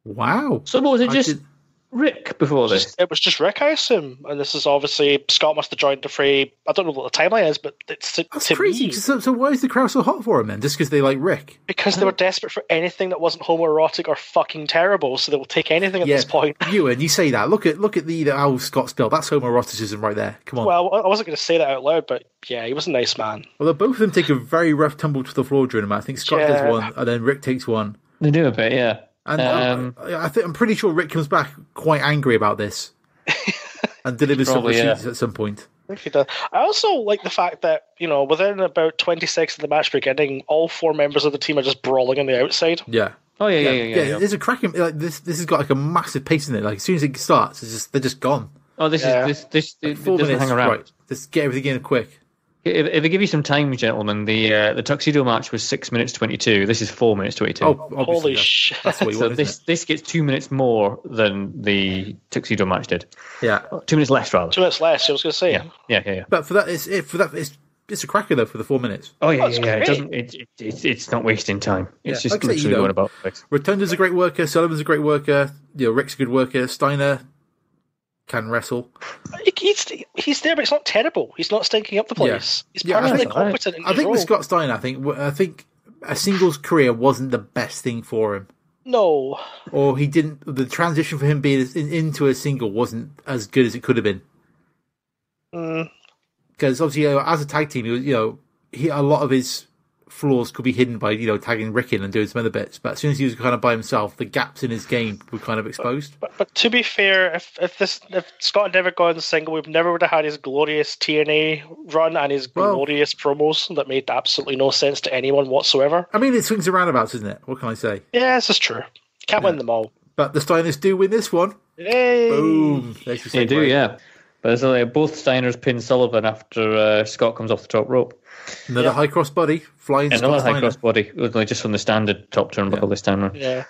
Wow. So what was it? I Just did- Rick before this? Just- it was just Rick, I assume. And this is obviously Scott must have joined the fray. I don't know what the timeline is, but it's to, That's to crazy. me So, so why is the crowd so hot for him then? Just because they like Rick? because they were desperate for anything that wasn't homoerotic or fucking terrible, so they will take anything at Yeah. this point. Euan, you say that. Look at look at the, the how Scott's built. That's homoeroticism right there. Come on. Well, I wasn't going to say that out loud, but yeah, he was a nice man. Although both of them take a very rough tumble to the floor during the match. I think Scott Yeah. does one, and then Rick takes one. They do a bit, yeah. And Um, I, I think I'm pretty sure Rick comes back quite angry about this, <laughs> and delivers some Probably, yeah. receipts at some point. I think he does. I also like the fact that, you know, within about 20 seconds of the match beginning, all four members of the team are just brawling on the outside. Yeah. Oh yeah, yeah, yeah, yeah. yeah. There's a cracking like this. This has got like a massive pace in it. Like as soon as it starts, it's just they're just gone. Oh, this Yeah. is this this it Four doesn't minutes, hang around. right? Just get everything in quick. If, if I give you some time, gentlemen, the uh, the tuxedo match was six minutes twenty two. This is four minutes twenty two. Oh, Holy that's, shit. That's what you so want. this isn't this gets two minutes more than the tuxedo match did. Yeah. Two minutes less, rather. Two minutes less, I was going to say. Yeah, yeah, yeah. yeah. But for that, it's it, for that it's it's a cracker though for the four minutes. Oh yeah, That's yeah, yeah. It doesn't. It, it, it, it's not wasting time. It's Yeah, just like I say, you literally know- going about. Rotunda's a great worker. Sullivan's a great worker. You know, Rick's a good worker. Steiner can wrestle. He's, he's there, but it's not terrible. He's not stinking up the place. He's Yeah, I perfectly think- competent in I think role. with Scott Steiner, I think I think a singles career wasn't the best thing for him, No. or he didn't. The transition for him being into a single wasn't as good as it could have been. Mm, Because obviously, you know, as a tag team, he was, you know, he a lot of his flaws could be hidden by you know tagging Rick in and doing some other bits. But as soon as he was kind of by himself, the gaps in his game were kind of exposed. but, but to be fair, if if this if Scott had never gone single, we never would have had his glorious TNA run and his Well- glorious promos that made absolutely no sense to anyone whatsoever. I mean, it swings and roundabouts, isn't it? What can I say? Yeah, this is true. Can't win them all. But the Steiners do win this one. Yay! Boom. There's your They do, yeah. But it's like both Steiners pin Sullivan after uh, Scott comes off the top rope. Another high cross body flying And Scott another high Steiner. cross body, it was like just from the standard top turn turnbuckle this time around. Yeah.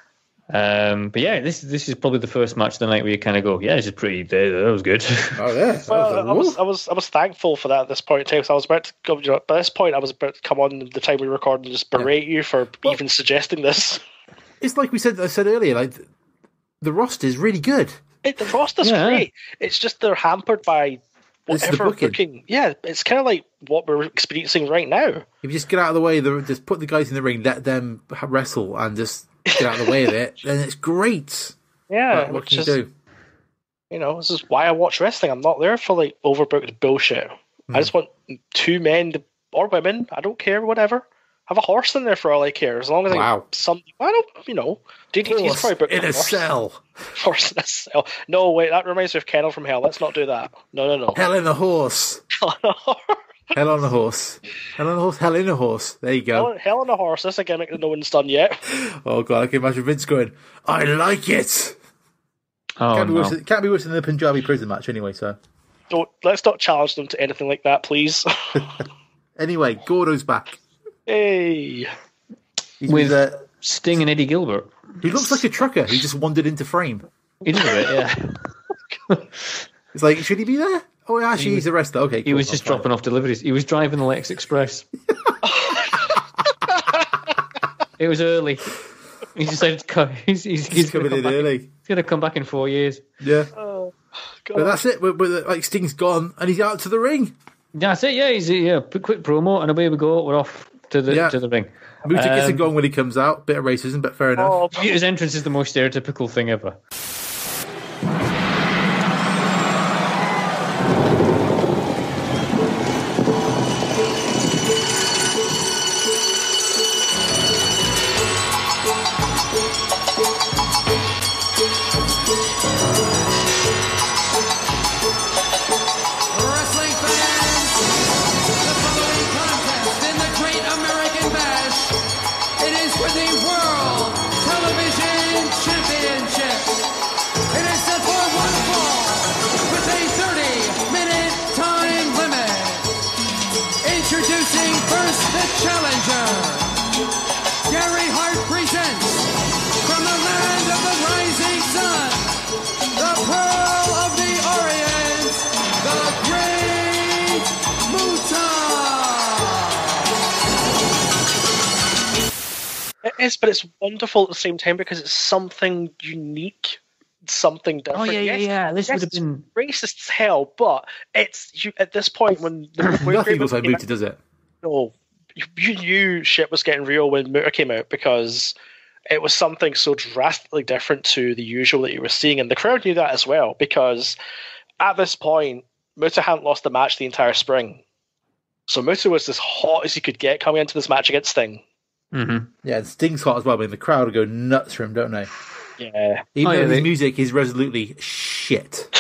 Um, but yeah, this this is probably the first match of the night where you kind of go, yeah, this is pretty. That was good. <laughs> Oh yeah. That Well, was a- I was. I was, I was thankful for that at this point in time. Because I was about to go. You know, by this point, I was about to come on the time we recorded and just berate you for even suggesting this. <laughs> It's like we said. I said earlier. Like the roster is really good. It, the roster's Yeah. great. It's just they're hampered by It's the whatever booking. booking. Yeah, it's kind of like what we're experiencing right now. If you just get out of the way, just put the guys in the ring, let them wrestle, and just get out of the way of it, then it's great. Yeah, But what can you do? you know this is why I watch wrestling. I'm not there for like overbooked bullshit. Hmm. I just want two men to, or women. I don't care. Whatever. Have a horse in there for all I care. As long as Wow. I some. I don't. You know. DDT's Horse probably booked in a horse. cell. <laughs> Horse in a cell. No, wait. That reminds me of Kennel from Hell. Let's not do that. No, no, no. Hell in a horse. Hell on a horse. Hell on a horse. Hell in a horse. There you go. Hell, hell on a horse. That's a gimmick that no one's done yet. Oh god, I can imagine Vince going, "I like it." oh, Can't, be no. worse, than- can't be worse than the Punjabi prison match, anyway. So Don't. Let's not challenge them to anything like that, please. <laughs> anyway, Gordo's back. Hey. He's With- with, uh, Sting and Eddie Gilbert. he looks like a trucker. He just wandered into frame. He did a bit, yeah. <laughs> It's like, should he be there? Oh, actually, he's a wrestler. Okay, He was just dropping off deliveries. He was driving the Lex Express. <laughs> it was early. He decided to come. <laughs> He's, he's, he's, He's gonna coming come in back. early. He's going to come back in four years. Yeah, Oh, but that's it. But, but, like Sting's gone and he's out to the ring. That's it. Yeah, he's yeah. Quick, quick promo, and away we go. We're off to the Yeah. to the ring. Muta gets a Um, gong when he comes out. Bit of racism, but fair enough. Oh, His entrance is the most stereotypical thing ever. Is, but it's wonderful at the same time because it's something unique, something different. Oh yeah, yeah, Yes, yeah. This yes, would have been. racist as hell, but it's you at this point when the <coughs> when Nothing Great goes like Muta came Muta, does it? no, you, you knew shit was getting real when Muta came out because it was something so drastically different to the usual that you were seeing, and the crowd knew that as well because at this point, Muta hadn't lost the match the entire spring. So Muta was as hot as he could get coming into this match against Sting. Mhm. Yeah, and Sting's hot as well. I mean, the crowd will go nuts for him, don't they? Yeah. Even Oh, yeah, though his they- music is resolutely shit. <laughs>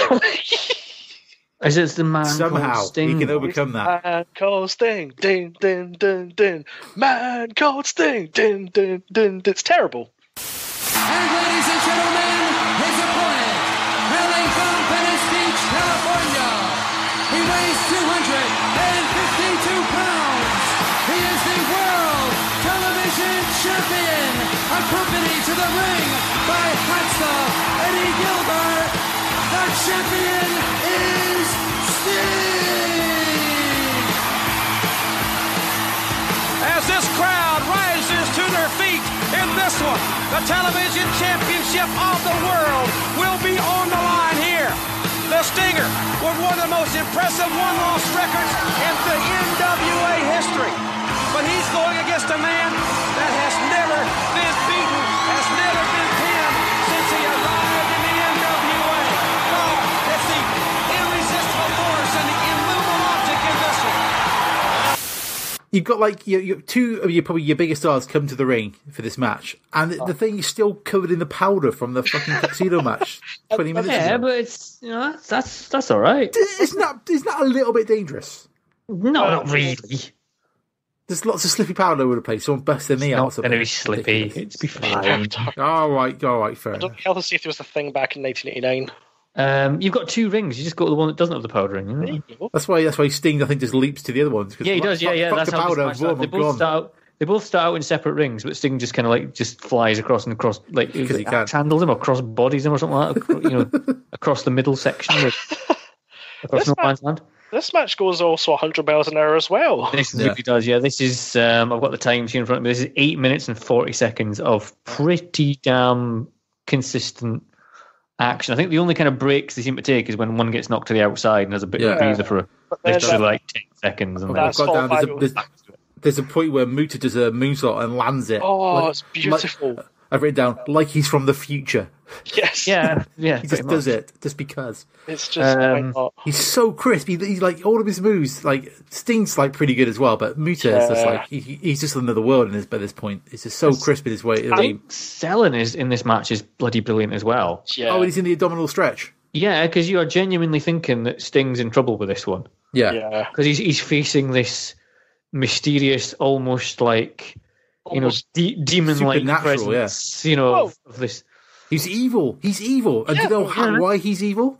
Is it the man Somehow called Sting? he can overcome that. Man called Sting, ding, ding, ding, ding. Man called Sting, ding, ding, ding. It's terrible. champion is Sting! As this crowd rises to their feet in this one, the television championship of the world will be on the line here. The Stinger with one of the most impressive one-loss records in the NWA history. But he's going against a man that has never been beaten, has never been you've got like your, your two of your probably your biggest stars come to the ring for this match, and the, the thing is still covered in the powder from the fucking tuxedo <laughs> match twenty minutes Yeah, ago. but it's you know that's that's, that's all right. Isn't that isn't that a little bit dangerous? No, not really. There's lots of slippy powder all over the place. Someone busts their knee out. or Not something. going to be slippy. It's be fine. All right, all right, fair I don't enough. think health and safety was a thing back in 1989. Um, you've got two rings. You just got the one that doesn't have the powder in. You know? There you go. That's why that's why Sting I think just leaps to the other ones. 'cause Yeah, he does. Yeah, fuck- yeah. fuck That's the how powder. match boom. They both gone. start. Out, they both start out in separate rings, but Sting just kind of like just flies across and across, like, he like can. handles him or cross bodies him or something like that. acro- You know, <laughs> across the middle section, with, <laughs> across This no man- man's land. This match goes also 100 miles an hour as well. This Yeah. really does. Yeah, this is. Um, I've got the times here in front of me. This is eight minutes and forty seconds of pretty damn consistent action. I think the only kind of breaks they seem to take is when one gets knocked to the outside and has a bit of a breather for But literally that- like ten seconds. And I've then That's got down. There's a, there's, there's a point where Muta does a moonsault and lands it. Oh, Like- it's beautiful. like- I've written down like he's from the future. <laughs> yes. yeah, yeah, He pretty just does it just because. It's just why Um, not? He's so crisp. He, he's like all of his moves. Like Sting's like pretty good as well, but Muta is just like he, he's just another world in this by this point. It's just so crisp in his way. I think Selling is in this match is bloody brilliant as well. Yeah. Oh, he's in the abdominal stretch. Yeah, because you are genuinely thinking that Sting's in trouble with this one Yeah, yeah. because he's he's facing this mysterious, almost like you know de- demon-like Supernatural, presence. You know Oh. of, of this. He's evil. He's evil. And do you know how, why he's evil?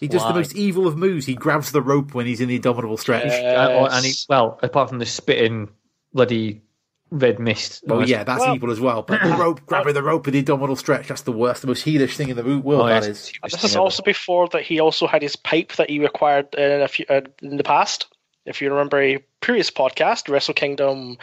He does the most evil of moves. He grabs the rope when he's in the abdominal stretch. Uh, and he, well, apart from the spitting bloody red mist. Well, yeah, that's Well- evil as well. But the <coughs> rope, grabbing the rope in the abdominal stretch, that's the worst, the most heelish thing in the world, Oh, that yes, is. it's And just this is also before that he also had his pipe that he acquired in, a few, uh, in the past. If you remember a previous podcast, Wrestle Kingdom,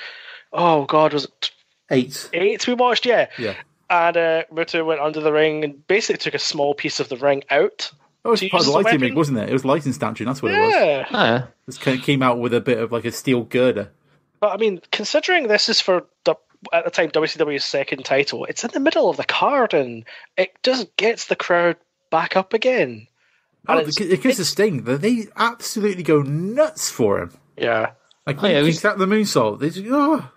oh god, was it Eight. eight we watched? Yeah. Yeah. And uh, Muta went under the ring and basically took a small piece of the ring out. Oh, it was part of the use as a lighting rig, weapon? wasn't it? It was lighting stanchion, that's what it was. Yeah. Ah, yeah. It kind of came out with a bit of like a steel girder. But I mean, considering this is for the, at the time WCW's second title, it's in the middle of the card and it just gets the crowd back up again. Oh, And it gives a sting. They- They absolutely go nuts for him. Yeah. Like Oh, yeah, he it kicks out the moonsault, they just, oh.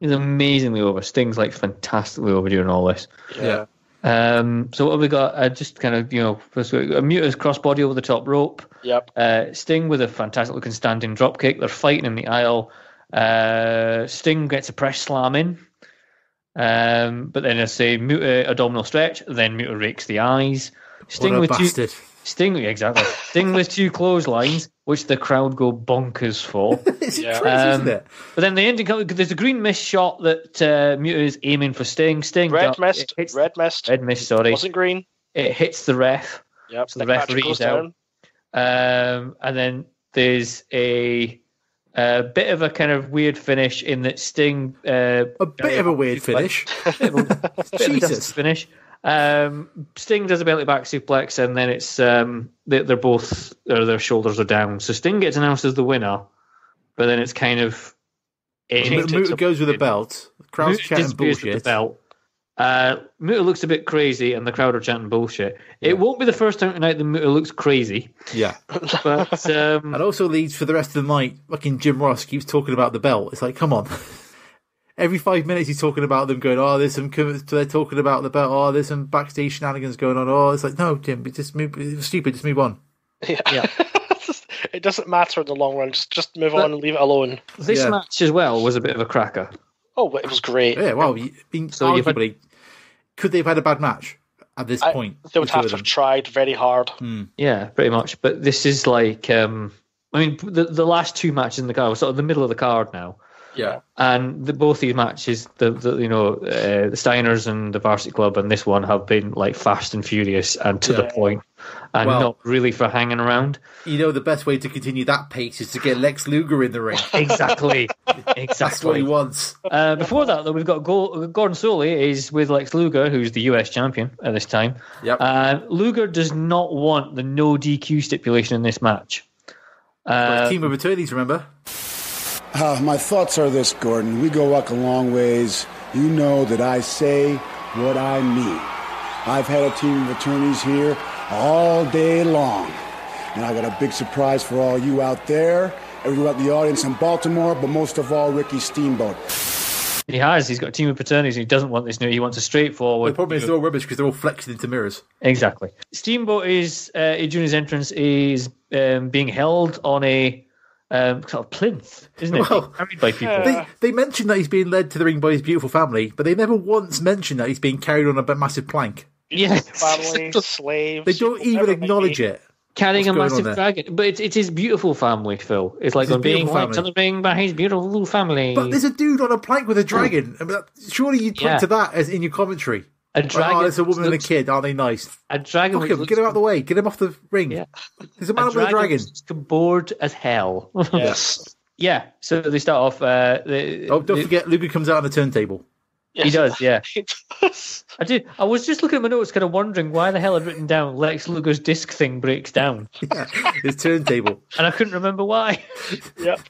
He's amazingly over. Sting's like fantastically over doing all this. Yeah. Um, so what have we got? Uh, just kind of you know, first we got a Muta's crossbody over the top rope. Yep. Uh, Sting with a fantastic looking standing drop kick. They're fighting in the aisle. Uh, Sting gets a press slam in. Um, but then I say Muta abdominal stretch. Then Muta rakes the eyes. Sting What a with two, bastard. Sting yeah, exactly. Sting with two clotheslines, which the crowd go bonkers for. <laughs> It's Yeah. crazy, Um, isn't it? But then the ending, comes- there's a green mist shot that uh, Muta is aiming for Sting. Sting Red ducks- mist. hits- Red mist. red mist. Sorry, Wasn't green. it hits the ref. Yep. So the Nick Patrick referee's goes out. down. Um, and then there's a, a bit of a kind of weird finish in that Sting. Uh, A bit of a weird finish. <laughs> bit of a dusty Jesus. finish. Um, Sting does a belly back suplex, and then it's um, they, they're both or their shoulders are down. So Sting gets announced as the winner, but then it's kind of. It Muta goes with a belt. The crowd's Muta chatting disappears with bullshit. The belt. Uh, Muta looks a bit crazy, and the crowd are chanting bullshit. It won't be the first time tonight that Muta looks crazy, Yeah. <laughs> but um, And also leads for the rest of the night. Fucking Jim Ross keeps talking about the belt. It's like, come on. <laughs> Every five minutes he's talking about them going, oh, there's some, they're talking about the belt. Oh, there's some backstage shenanigans going on. Oh, it's like, no, Jim, just move, it's stupid, just move on. Yeah. Yeah. <laughs> it doesn't matter in the long run. Just just move But- on and leave it alone. this Yeah. match as well was a bit of a cracker. Oh, but it was great. Yeah, well, you- I mean, So you've had- could they have had a bad match at this I- point? They would have of to have tried very hard. Yeah, pretty much. But this is like, um, I mean, the the last two matches in the card, we're sort of the middle of the card now, Yeah. and the, both these matches, the, the you know, uh, the Steiners and the Varsity Club, and this one have been like fast and furious and to the point, and Well- not really for hanging around. You know, the best way to continue that pace is to get Lex Luger in the ring. <laughs> Exactly, <laughs> That's what he wants. Uh, before that, though, we've got Go- Gordon Solie is with Lex Luger, who's the US champion at this time. Yep. Uh, Luger does not want the no DQ stipulation in this match. Uh, Team of attorneys, remember? Uh, my thoughts are this, Gordon. We go back a long ways. You know that I say what I mean. I've had a team of attorneys here all day long. And I got a big surprise for all you out there, everyone out in the audience in Baltimore, but most of all, Ricky Steamboat. He has. He's got a team of paternities. And he doesn't want this new. He wants a straightforward. The problem is they're all rubbish because they're all flexing into mirrors. Exactly. Steamboat is uh, during his entrance is um, being held on a um, sort of plinth, isn't it? Well, carried by people. They they mention that he's being led to the ring by his beautiful family, but they never once mention that he's being carried on a massive plank. Yes. <laughs> Family, <laughs> slaves. They don't even whatever it might acknowledge it. carrying a What's going on massive dragon. But it's, it's his beautiful family, Phil. It's like It's his I'm being beautiful led to the ring by his beautiful family. But there's a dude on a plank with a dragon. I mean, surely you'd point Yeah. to that as in your commentary. A dragon. oh, there's a woman and a kid. Aren't they nice? A dragon. Fuck which him. Get him out of the way. Get him off the ring. Yeah. There's a man with a dragon. bored as hell. Yes. <laughs> yeah. So they start off. Uh, the, Oh, don't the- forget, Luger comes out on the turntable. He does, yeah. <laughs> He does. I did. I was just looking at my notes, kind of wondering why the hell I'd written down Lex Luger's disc thing breaks down, <laughs> Yeah, his turntable. and I couldn't remember why. Yep.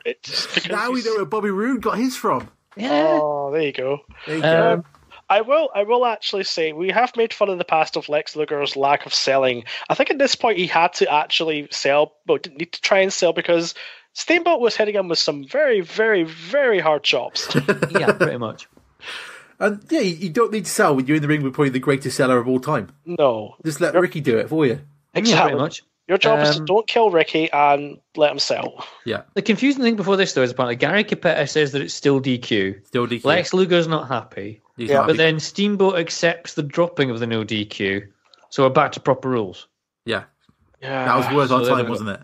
Now we know where Bobby Roode got his from. Yeah. Oh, there you go. There you go. I will. I will actually say we have made fun in the past of Lex Luger's lack of selling. I think at this point he had to actually sell, but didn't need to try and sell because Steamboat was hitting him with some very, very, very hard chops. <laughs> yeah, pretty much. And yeah, you, you don't need to sell when you're in the ring with probably the greatest seller of all time. no, Just let Ricky do it for you. Yeah, Exactly. pretty much. Your job is to Um, don't kill Ricky and let him sell. Yeah, The confusing thing before this, though, is apparently Gary Cappetta says that it's still DQ. still DQ. Lex Luger's not happy, He's Yeah, happy. but then Steamboat accepts the dropping of the no DQ. So we're back to proper rules. yeah, Yeah, that was worth so our time, wasn't it?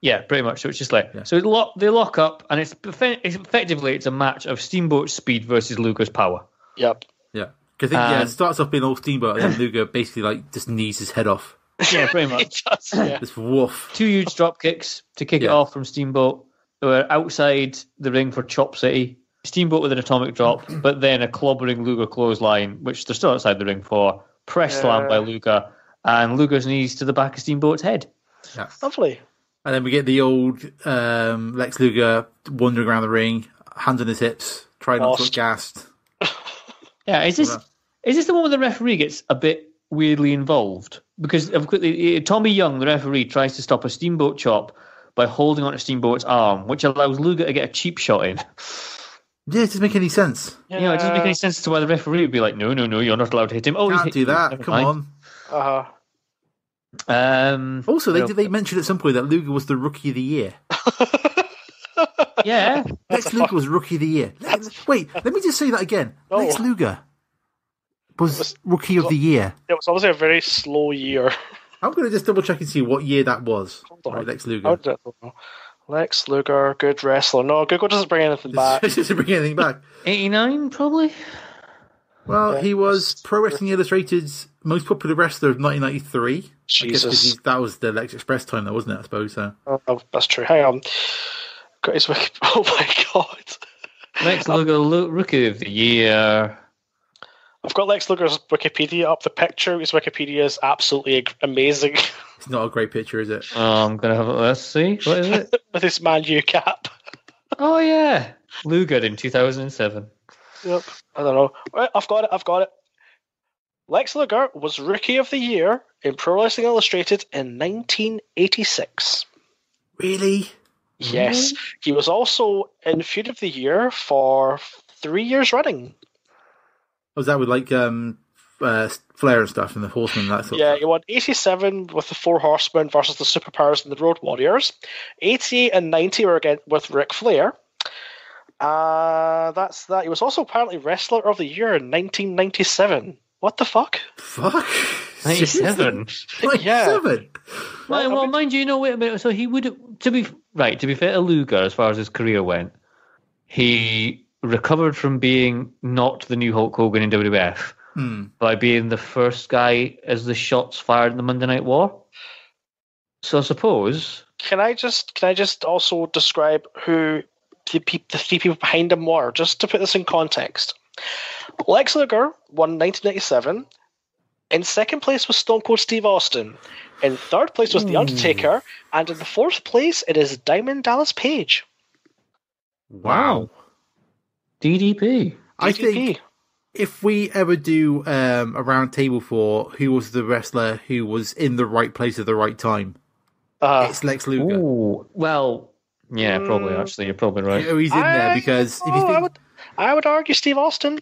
Yeah, pretty much. So it's just like Yeah. so it lock, they lock up, and it's, it's effectively it's a match of Steamboat's speed versus Luger's power. Yep. Yeah, because yeah, Um, it starts off being all steamboat, and then Luger basically like just knees his head off. Yeah, <laughs> pretty much. <clears throat> yeah. Just woof. Two huge drop kicks to kick it off from Steamboat. We're outside the ring for Chop City. Steamboat with an atomic drop, <clears throat> but then a clobbering Luger clothesline, which they're still outside the ring for. Press slam by Luger, and Luger's knees to the back of Steamboat's head. Yeah. Lovely. And then we get the old um, Lex Luger wandering around the ring, hands on his hips, trying not to Lost. get gassed. Yeah, is this is this the one where the referee gets a bit weirdly involved? Because of course, the- Tommy Young, the referee, tries to stop a Steamboat chop by holding onto Steamboat's arm, which allows Luger to get a cheap shot in. <laughs> Yeah, it doesn't make any sense. You know, it doesn't make any sense as to why the referee would be like, "No, no, no, you're not allowed to hit him." Oh, he's Can't hit do you. that. Never Come mind. on. Uh, Um, Also, they well, did they mention at some point that Luger was the rookie of the year. <laughs> yeah, Lex Luger was rookie of the year. Let- Wait, let me just say that again. No. Lex Luger was rookie of the year. it was obviously a very slow year. I'm going to just double check and see what year that was. <laughs> on. Right, Lex Luger. I don't know. Lex Luger, good wrestler. No, Google doesn't bring anything <laughs> back. Just to bring anything back. eighty nine probably. Well, he was Pro Wrestling Illustrated's most popular wrestler of 1993. I guess 'cause Jesus. he's- that was the Lex Express time, though, wasn't it? I suppose. So. Oh, that's true. Hang on. Got his wiki- <laughs> Oh my god. Lex Luger, lo- rookie of the year. I've got Lex Luger's Wikipedia up. The picture of his Wikipedia is absolutely amazing <laughs> It's not a great picture, is it? Oh, I'm gonna have. A, let's see. What is it? <laughs> with his Man U cap. Oh yeah, Luger in two thousand and seven. Yep. I don't know. Right, I've got it. I've got it. Lex Luger was Rookie of the Year in Pro Wrestling Illustrated in 1986. Really? Yes. He was also in Feud of the Year for three years running. Was that with like um, uh, Flair and stuff and the Horsemen and that sort Yeah, of he won 87 with the Four Horsemen versus the Superpowers and the Road Warriors. 88 and 90 were again with Ric Flair. Uh, that's that. He was also apparently Wrestler of the Year in 1997. What the fuck? Fuck. Ninety seven. <laughs> Yeah. 97? Well, well, mind you, you know, wait a minute. So he would, to be right, to be fair to Luger, as far as his career went, he recovered from being not the new Hulk Hogan in WWF Hmm. by being the first guy as the shots fired in the Monday Night War. So I suppose, Can I just can I just also describe who the, peop the three people behind him were, just to put this in context? Lex Luger won 1997. In second place was Stone Cold Steve Austin. In third place was The Undertaker, and in the fourth place it is Diamond Dallas Page. Wow. DDP. I DDP. think if we ever do um, a round table for who was the wrestler who was in the right place at the right time, Uh, it's Lex Luger. Ooh, well, yeah, probably. Actually, you're probably right. Oh, he's in there I- because if you oh, think, I would, I would argue Steve Austin.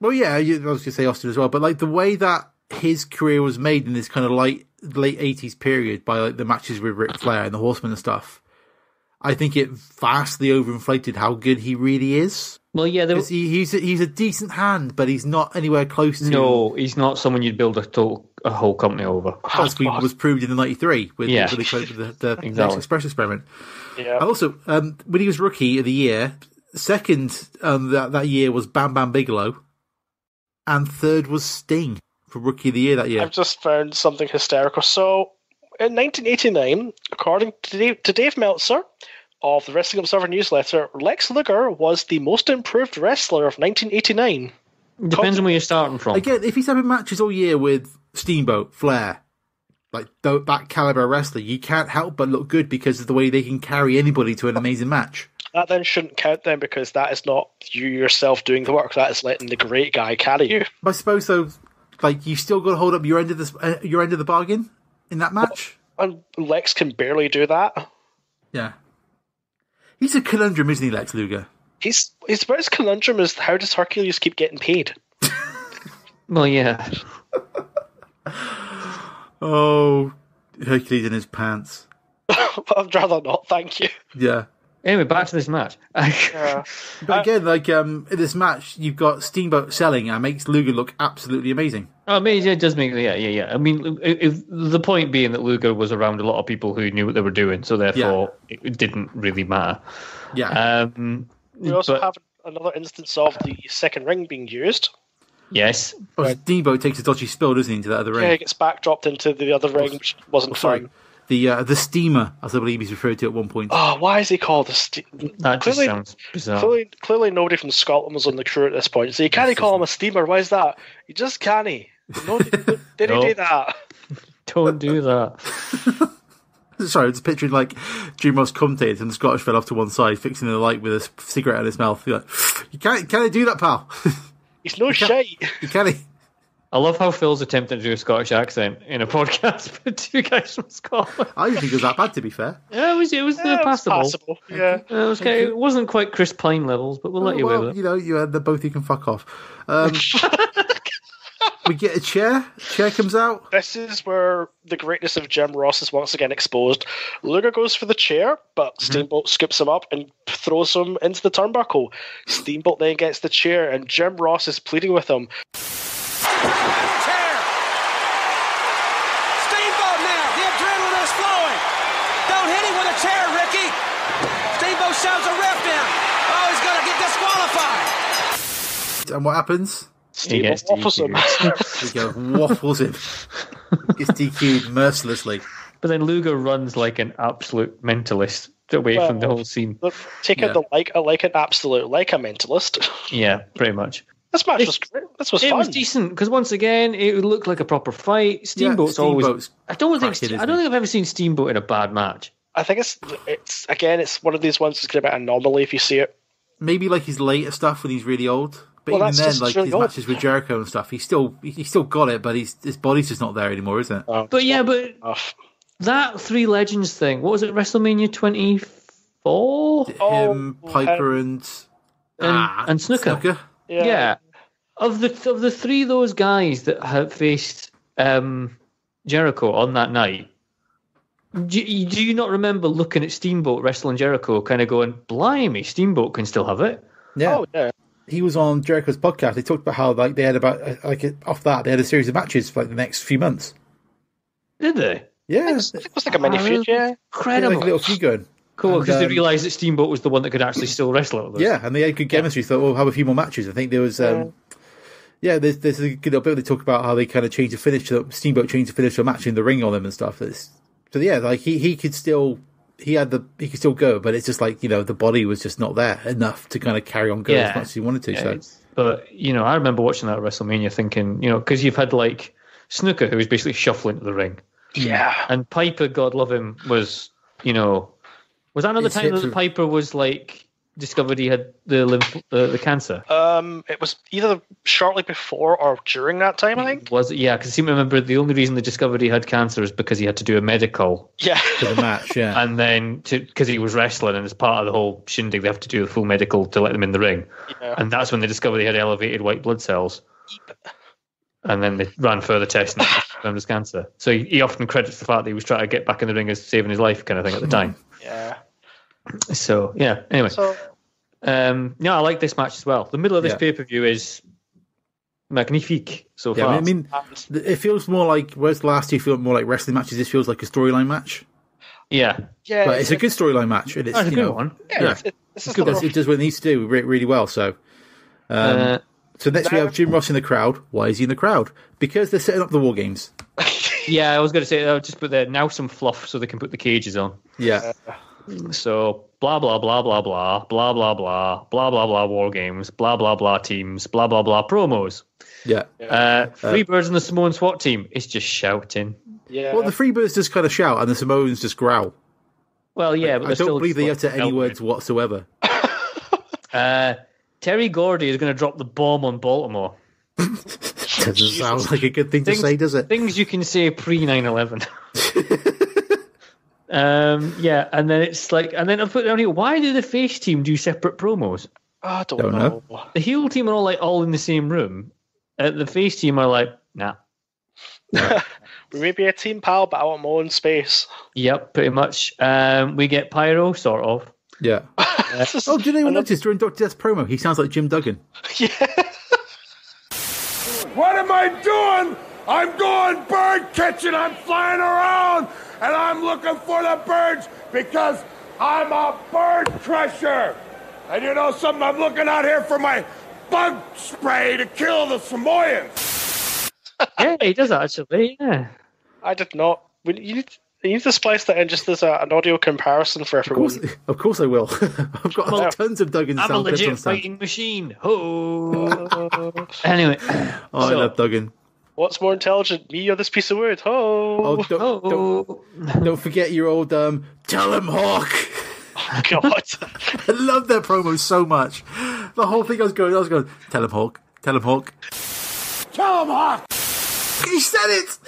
well, yeah, I was going to say Austin as well, but like the way that his career was made in this kind of late late eighties period by like the matches with Ric Flair and the Horsemen and stuff, I think it vastly overinflated how good he really is. Well, yeah, there, 'Cause he, he's a, he's a decent hand, but he's not anywhere close to no, he's not someone you'd build a, total, a whole company over. as we, was proved in the '93 with, Yeah. with the, with the, the <laughs> Exactly. Lex Express experiment. Yeah. And also, um, when he was rookie of the year, second um, that that year was Bam Bam Bigelow, and third was Sting for rookie of the year that year. I've just found something hysterical. So, in 1989, according to Dave, to Dave Meltzer of the Wrestling Observer newsletter, Lex Luger was the most improved wrestler of 1989. Depends on where you're starting from. Again, if he's having matches all year with Steamboat, Flair, like that caliber wrestler, you can't help but look good because of the way they can carry anybody to an amazing match. That then shouldn't count then because that is not you yourself doing the work. That is letting the great guy carry you. But I suppose though, like you still got to hold up your end of the uh, your end of the bargain in that match. And Lex can barely do that. Yeah, he's a conundrum, isn't he, Lex Luger? He's he's about as conundrum as how does Hercules keep getting paid? <laughs> Well, yeah. Oh, Hercules in his pants. <laughs> I'd rather not, thank you. Yeah. Anyway, back to this match. Yeah. <laughs> But again, like um, in this match, you've got Steamboat selling and makes Luger look absolutely amazing. Oh, I mean, it does make yeah, yeah, yeah. I mean, if, if, the point being that Luger was around a lot of people who knew what they were doing, so therefore it didn't really matter. Yeah. Um, We also but- have another instance of the second ring being used. yes, Oh, Steamboat takes a dodgy spill, doesn't he, into that other ring? Yeah, he gets backdropped into the other ring, which wasn't Sorry. fun. The uh, the steamer, as I believe he's referred to at one point. Oh, why is he called the steamer? that just clearly, sounds bizarre. clearly, clearly, nobody from Scotland was on the crew at this point, so you can't call him a steamer. Why is that? You just can't. No, <laughs> did No. he do that? <laughs> Don't do that. <laughs> Sorry, I'm just picturing like Dreamos commentators and the Scottish fell off to one side, fixing the light with a cigarette in his mouth. You're like, you can't, can't he do that, pal? He's no shite. you can't. He? I love how Phil's attempting to do a Scottish accent in a <laughs> podcast with two guys from Scotland. I didn't think it was that bad, to be fair. Yeah, it was it was, uh, Yeah, it was passable. passable. Yeah. Uh, it, was okay. it wasn't quite Chris Pine levels, but we'll let you well, with it. you know, you uh, the both you can fuck off. Um, <laughs> we get a chair. Chair comes out. This is where the greatness of Jim Ross is once again exposed. Luger goes for the chair, but Mm-hmm. Steamboat scoops him up and throws him into the turnbuckle. Steamboat then gets the chair, and Jim Ross is pleading with him. Chair. Steamboat now. The adrenaline is flowing. Don't hit him with a chair, Ricky. Steamboat shoves a ref down. Oh, he's going to get disqualified. And what happens? He gets Steamboat <laughs> waffles him. He goes, waffles him. Gets DQ'd mercilessly. But then Luger runs like an absolute mentalist away from the whole scene. Take Yeah. it the like, uh, like an absolute, like a mentalist. <laughs> Yeah, pretty much. This match was great. This was It fun. was decent because once again, it looked like a proper fight. Steamboat's always. Steamboat's I don't think. cracking, I don't think I've ever seen Steamboat in a bad match. I think it's it's again, it's one of these ones that's going to be an anomaly if you see it. Maybe like his later stuff when he's really old. But Well, even then, like really his old. matches with Jericho and stuff, he's still he's still got it, but he's, his body's just not there anymore, isn't it? Oh, But yeah, but enough. that Three Legends thing. What was it? WrestleMania twenty four Him, Oh, Piper, and and ah, and Snuka. Snuka. Yeah. Of the of the three of those guys that have faced um, Jericho on that night, do you, do you not remember looking at Steamboat wrestling Jericho, kind of going, "Blimey, Steamboat can still have it." Yeah. Oh yeah. He was on Jericho's podcast. They talked about how like they had about uh, like off that they had a series of matches for like the next few months. Did they? Yeah, It was like a mini feud, yeah. Incredible. like a little few going. cool, and, because they um, realised that Steamboat was the one that could actually still wrestle at this. Yeah, and they had good chemistry. So we'll have a few more matches. I think there was. Um, yeah, there's, there's a good little bit. They talk about how they kind of changed the finish. to- Steamboat changed the finish to a match in the ring on them and stuff. It's, so yeah, like he, he could still he had the he could still go, but it's just like you know the body was just not there enough to kind of carry on going Yeah. as much as he wanted to. Yeah, so But you know, I remember watching that WrestleMania, thinking, you know, because you've had like Snuka, who was basically shuffling to the ring, Yeah. and Piper, God love him, was you know, was that another His time that were- Piper was like discovered he had the lymph, uh, the cancer? Um, it was either shortly before or during that time, I think. Was it? Yeah, because I seem to remember the only reason they discovered he had cancer is because he had to do a medical, Yeah. For the match, <laughs> yeah. and then because he was wrestling, and as part of the whole shindig, they have to do the full medical to let them in the ring, Yeah. and that's when they discovered he had elevated white blood cells. And then they ran further tests and <laughs> found his cancer. So he, he often credits the fact that he was trying to get back in the ring as saving his life, kind of thing at the time. Yeah. So yeah. Anyway, So um, no, I like this match as well. The middle of this Yeah. pay per view is magnifique so Yeah, far. I mean, th- it feels more like whereas the last two feel more like wrestling matches. This feels like a storyline match, yeah, yeah, but it's a good storyline match. And it's, that's a good know, one. yeah, yeah. It's, it, It's good. It does what it needs to do re- really well. So, um, Uh, so next we have Jim Ross in the crowd. Why is he in the crowd? Because they're setting up the war games. <laughs> yeah, I was going to say I'll just put there now some fluff so they can put the cages on. Yeah, So blah blah blah blah blah blah blah blah blah blah blah war games blah blah blah teams blah blah blah promos. yeah. Uh, Freebirds and the Samoan SWAT team is just shouting. yeah. Well, the Freebirds just kind of shout, and the Samoans just growl. Well, yeah, but I don't believe they utter any words whatsoever. Uh, Terry Gordy is going to drop the bomb on Baltimore. Doesn't sound like a good thing to say, does it? Things you can say pre 9 11. Um, yeah, and then it's like, and then I'll put down here why do the face team do separate promos? I don't, Don't know. The heel team are all like all in the same room. Uh, the face team are like, nah. <laughs> We may be a team pal, but I want my own space. Yep, pretty much. Um, we get Pyro, sort of. Yeah. <laughs> Oh, did anyone notice during Doctor Death's promo? He sounds like Jim Duggan. <laughs> yeah. What am I doing? I'm going bird catching. I'm flying around and I'm looking for the birds because I'm a bird crusher. And you know something? I'm looking out here for my bug spray to kill the Samoyeds. <laughs> Yeah, he does actually. Yeah. I did not. We, you, need, you need to splice that in just as a, an audio comparison for Of everyone. course, of course I will. <laughs> I've got Well, tons of Duggan I'm a sound clips legit fighting machine. Ho! <laughs> anyway, Oh, I love Duggan. What's more intelligent, me or this piece of wood? Oh, Oh, don't, don't, oh, don't forget your old um, Tell him Hawk. God. <laughs> I love that promo so much. The whole thing I was going, I was going, Tell him Hawk. Tell him Hawk. Tell 'em, Hawk. He said it.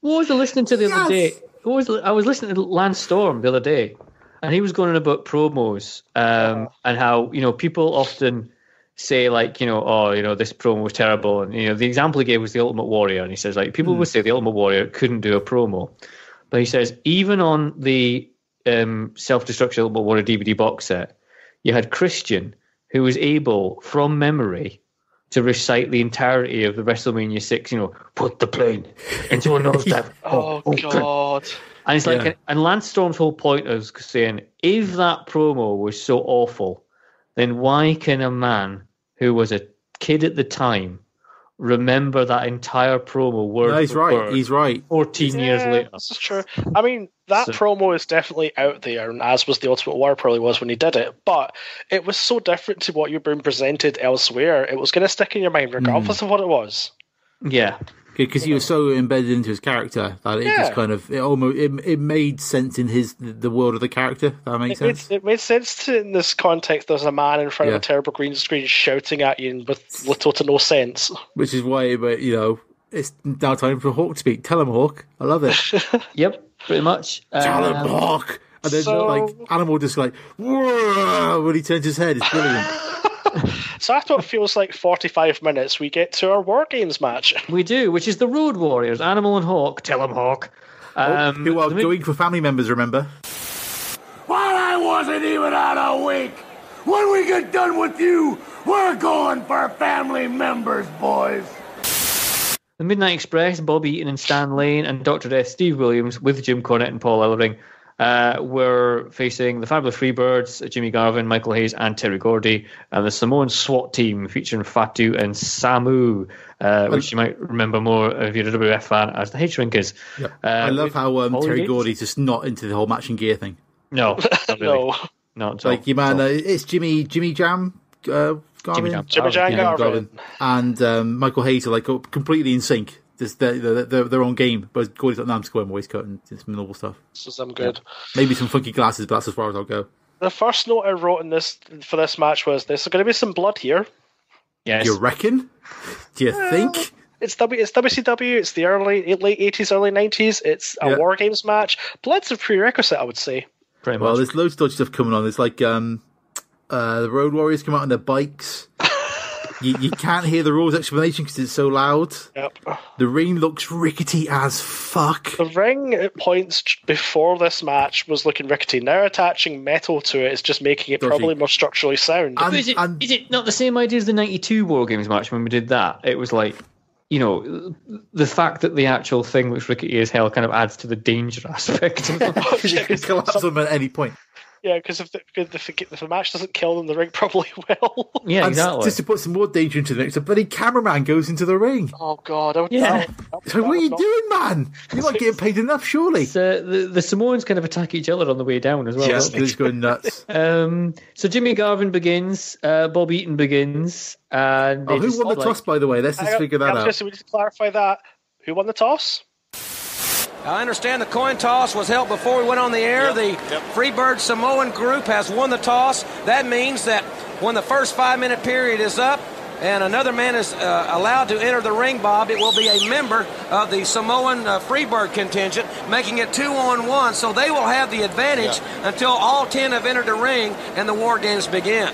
what was I listening to the Yes. other day? What was I was listening to Lance Storm the other day, and he was going on about promos um, and how you know people often say like you know oh you know this promo was terrible and you know the example he gave was the Ultimate Warrior and he says like people would say the Ultimate Warrior couldn't do a promo, but he says even on the um, Self Destruction Ultimate Warrior DVD box set, you had Christian who was able from memory to recite the entirety of the WrestleMania six. You know, put the plane into <laughs> a nosedive. Oh, okay. God. And it's like, Yeah. and Lance Storm's whole point is saying, if that promo was so awful, then why can a man who was a kid at the time remember that entire promo word No, he's for right. word He's right. 14 years later? This is true. I mean, that So- promo is definitely out there, and as was the Ultimate War probably was when he did it. But it was so different to what you've been presented elsewhere. It was going to stick in your mind hmm. regardless of what it was. Yeah. Because he was so embedded into his character that it Yeah. just kind of it almost it, it made sense in his the world of the character. That makes It made, sense. it made sense to, in this context. There's a man in front Yeah. of a terrible green screen shouting at you with little to no sense. Which is why, but you know, it's now time for Hawk to speak. Tell him, Hawk. I love it. <laughs> Yep, pretty much. Tell him, Um, Hawk. And then so- like animal just like Whoa! when he turns his head. It's brilliant. <laughs> <laughs> So after what feels like 45 minutes, we get to our War Games match. <laughs> we do, which is the Road Warriors, Animal and Hawk. Tell him, Hawk. Um, Who are going for family members? Remember? While I wasn't even out a week, when we get done with you, we're going for family members, boys. The Midnight Express, Bob Eaton and Stan Lane, and Dr. Death, Steve Williams, with Jim Cornette and Paul Ellering, uh, were facing the Fabulous Freebirds, Jimmy Garvin, Michael Hayes, and Terry Gordy, and the Samoan SWAT team featuring Fatu and Samu, uh, which you might remember more if you're a WF fan as the Headshrinkers. Uh, I love how um, Terry Gates. Gordy's just not into the whole matching gear thing. No, <laughs> not really. No, Not. Like, you man, uh, it's Jimmy Jimmy Jam. Uh, Garvin? Jam. Jimmy Jam Yeah, Garvin. and um, Michael Hayes are like completely in sync. Just their, their, their, their own game. But Gordy's like, no, I'm just going waistcoat and some normal stuff. So is I'm good. Maybe some funky glasses, but that's as far as I'll go. the first note I wrote in this for this match was there's going to be some blood here. Yes. You reckon? Do you think? It's W. It's WCW. It's the early late eighties, early nineties. It's a Yeah. war games match. Blood's a prerequisite, I would say. Pretty Well, much. there's loads of dodgy stuff coming on. There's like um, uh, the Road Warriors come out on their bikes. You, you can't hear the rules explanation because it's so loud. Yep. The ring looks rickety as fuck. The ring at points before this match was looking rickety. Now attaching metal to it is just making it Dodgy. probably more structurally sound. And- is, it, and- is it not the same idea as the 92 War Games match when we did that? It was like, you know, the fact that the actual thing looks rickety as hell kind of adds to the danger <laughs> aspect. of it. Because oh, <laughs> you could collapse them at any point. Yeah, because if the, if, the, if the match doesn't kill them, the ring <laughs> probably will. yeah, And exactly. Just to put some more danger into the mix, a bloody cameraman goes into the ring. oh God! I would, Yeah. I would- I would- So what are you not- doing, man? You're not getting paid enough, surely. So the, the Samoans kind of attack each other on the way down as well. Yeah, don't they? it's going nuts. <laughs> Um, so Jimmy Garvin begins, uh, Bob Eaton begins, and Oh, who just, won the like- toss, by the way? Let's just on, figure that I was out. say, we need to clarify that. Who won the toss? I understand the coin toss was held before we went on the air. the Freebird Samoan group has won the toss. That means that when the first five minute period is up and another man is uh, allowed to enter the ring, Bob, it will be a member of the Samoan uh, Freebird contingent, making it two on one. So they will have the advantage until all 10 have entered the ring and the war games begin.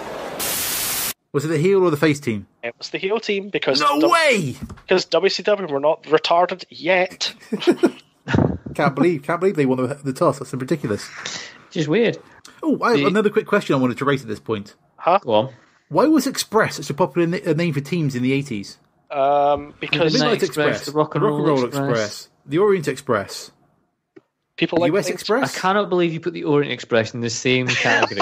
Was it the heel or the face team? It was the heel team because No W- way! because WCW were not retarded yet. <laughs> Can't believe, can't believe they won the, the toss. That's ridiculous. Just weird. Oh, I have The- another quick question I wanted to raise at this point. Go on. Why was Express such a popular na- name for teams in the 80s? Um, because Midnight Midnight Express, Express, the Rock and Roll Express. the Orient Express, people the like US things- I cannot believe you put the Orient Express in the same <laughs> category.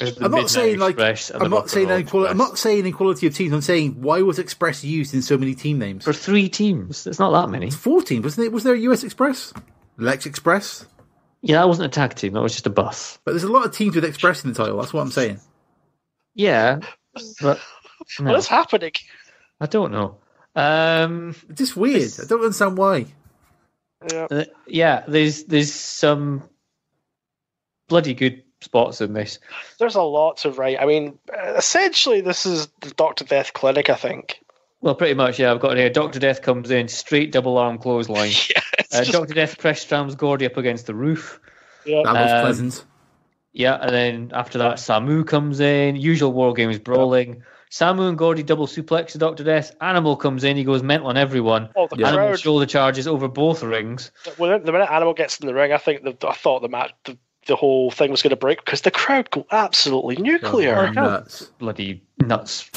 As the I'm not saying like I'm not saying Roll equality. I'm not saying equality of teams. I'm saying why was Express used in so many team names? for three teams. It's not that many. Four teams, wasn't it? Was there a US Express, Lex Express? Yeah, that wasn't a tag team. That was just a bus. But there's a lot of teams with Express in the title. That's what I'm saying. Yeah, but <laughs> no, What is happening? I don't know. Um, It's just weird. I don't understand why. Yeah. uh, yeah, there's there's some bloody good spots in this. There's a lot to write. I mean, essentially, this is the Doctor Death clinic. I think. Well, pretty much, yeah. I've got it here. Doctor Death comes in, straight double arm clothesline. <laughs> Yeah, Uh, just- Doctor Death press strams Gordy up against the roof. yeah. That was Um, pleasant. Yeah, and then after that, Samu comes in. Usual War Games brawling. Samu and Gordy double suplex to Doctor Death. Animal comes in. He goes mental on everyone. Oh, the Animal crowd. shoulder charges over both rings. Well, the minute Animal gets in the ring, I think the, I thought the match, the, the whole thing was going to break because the crowd go absolutely nuclear. Nuts. Bloody nuts.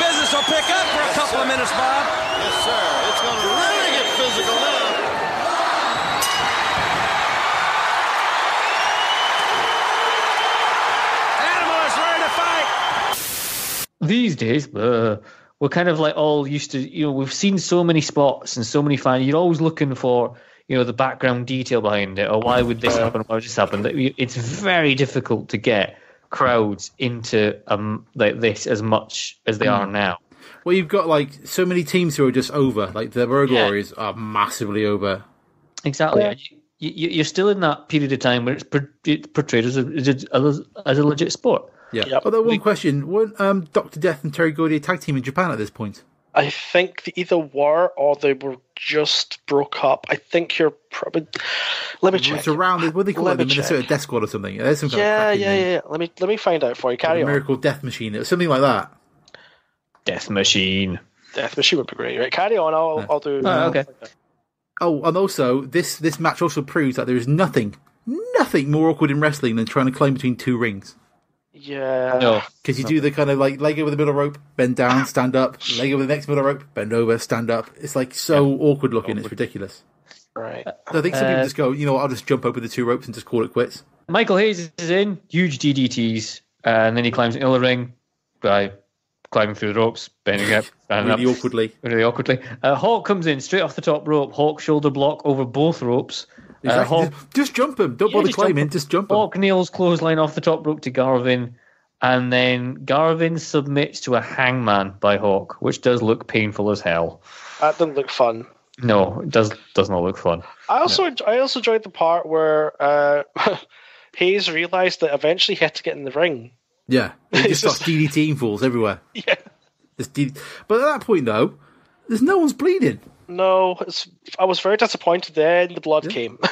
Business will pick up for a couple of minutes, Bob. Yes, sir. It's going to really get physical now. Animal is ready to fight. These days, uh, we're kind of like all used to, you know, we've seen so many spots and so many fans. You're always looking for, you know, the background detail behind it, or why would this happen? Why would this happen? It's very difficult to get crowds into um like this as much as they are now. Well, you've got like so many teams who are just over. Like the Road Yeah. Warriors are massively over. Exactly. Yeah. You, you, you're still in that period of time where it's, per, it's portrayed as a, as a as a legit sport. Yeah. Yep. Although one question: weren't um, Doctor Death and Terry Gordy a tag team in Japan at this point? I think they either were or they were just broke up. I think you're probably. Let me check. It's around. What do they call Let it? The me Minnesota check. Death Squad or something? There's some kind Yeah, of cracking yeah, yeah. Let me let me find out for you. Carry The on. Miracle Death Machine or something like that. Death Machine. Death Machine would be great. Right, carry on. I'll I'll do. Oh, okay. Oh, and also this this match also proves that there is nothing, nothing more awkward in wrestling than trying to climb between two rings. Yeah. No. Because you do the kind of like leg over the middle rope, bend down, stand up, <laughs> leg over the next middle rope, bend over, stand up. It's like so awkward looking. It's ridiculous. Right. So I think some people Uh, just go, you know, what, I'll just jump over the two ropes and just call it quits. Michael Hayes is in, huge DDTs, uh, and then he climbs into the ring by climbing through the ropes, bending up, <laughs> standing Really up, awkwardly. really awkwardly. Uh, Hawk comes in straight off the top rope. Hawk shoulder block over both ropes. Uh, Exactly. Hawk, Just, just jump him. Don't Yeah, bother just jump climbing. Just jump him. Hawk nails clothesline off the top rope to Garvin, and then Garvin submits to a hangman by Hawk, which does look painful as hell. That didn't look fun. No, it does does not look fun. I also I also enjoyed the part where uh, <laughs> Hayes realised that eventually he had to get in the ring. Yeah, he <laughs> just starts just- DDTing fools everywhere. <laughs> Yeah. D- but at that point, though, there's no one's bleeding. No, it's, I was very disappointed. Then the blood came. <laughs>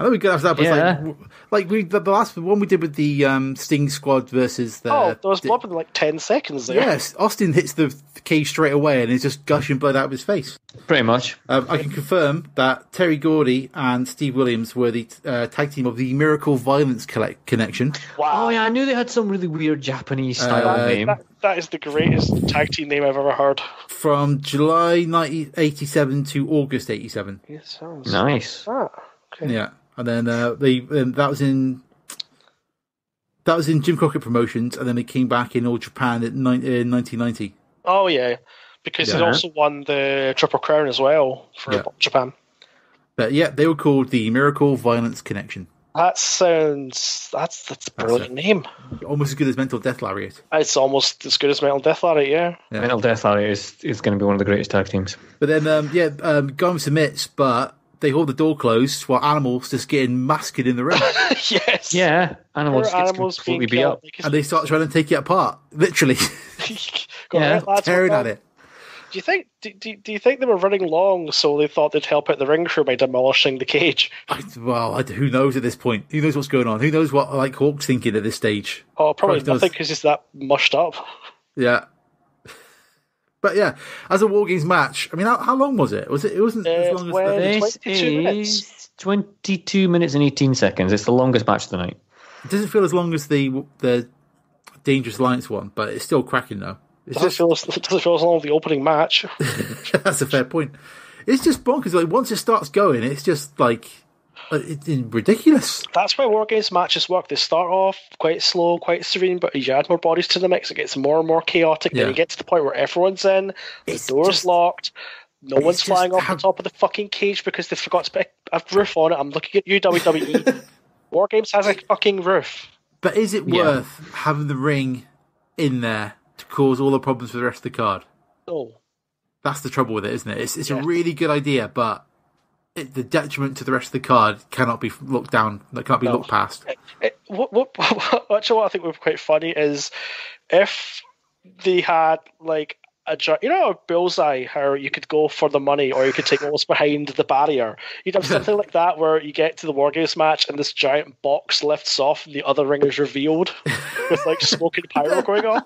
I know we got after that, but Yeah. it's like, like we the, the last one we did with the um, Sting Squad versus the. oh, there was blood in like ten seconds there. Yes, Austin hits the cage straight away and is just gushing blood out of his face. Pretty much. Um, I can confirm that Terry Gordy and Steve Williams were the uh, tag team of the Miracle Violence collect- Connection. Wow. Oh yeah, I knew they had some really weird Japanese style Uh, name. That, that is the greatest tag team name I've ever heard. From July 1987 to August 87. It sounds Nice. Ah, okay. Yeah, and then uh, they um, that was in that was in Jim Crockett Promotions, and then they came back in All Japan in, nine, in 1990. Oh yeah, because he Yeah. also won the Triple Crown as well for Yeah. Japan. But yeah, they were called the Miracle Violence Connection. That sounds that's that's a brilliant name. Almost as good as Mental Death Lariat. It's almost as good as Mental Death Lariat, yeah. Yeah. Mental Death Lariat is, is going to be one of the greatest tag teams. But then, um, yeah, um, Garvin submits, but they hold the door closed while Animals just getting masked in the ring. <laughs> yes. Yeah, Animals Poor gets animals completely beat up. and they start trying to take it apart, literally <laughs> <laughs> Go Yeah, right, tearing at it. Do you think? Do, do, do you think they were running long, so they thought they'd help out the ring crew by demolishing the cage? I, well, I, who knows at this point? Who knows what's going on? Who knows what like Hawk's thinking at this stage? Oh, probably Christ knows. nothing because he's that mushed up. Yeah. But yeah, as a War Games match, I mean, how, how long was it? Was it? It wasn't as Uh, long as. well, the, This 22 minutes. is 22 minutes and 18 seconds. It's the longest match of the night. it doesn't feel as long as the the Dangerous Alliance one, but it's still cracking though. It's Doesn't just feel as, doesn't feel as long as the opening match. <laughs> that's a fair point. It's just bonkers. Like once it starts going, it's just like it's ridiculous. That's why War Games matches work. They start off quite slow, quite serene, but as you add more bodies to the mix, it gets more and more chaotic. Yeah. Then you get to the point where everyone's in, the It's door's just- locked, no one's flying off how- the top of the fucking cage because they forgot to put a roof on it. I'm looking at you, WWE. <laughs> War Games has a fucking roof. But is it Yeah. worth having the ring in there to cause all the problems for the rest of the card? No. That's the trouble with it, isn't it? It's, it's Yeah. a really good idea, but it, the detriment to the rest of the card cannot be looked down. That cannot be No. looked past. It, what, what, what, <laughs> actually, what I think would be quite funny is if they had like a you know a bullseye how you could go for the money or you could take what was behind the barrier. You'd have <laughs> something like that where you get to the War Games match and this giant box lifts off and the other ring is revealed with like smoking <laughs> and pyro going on.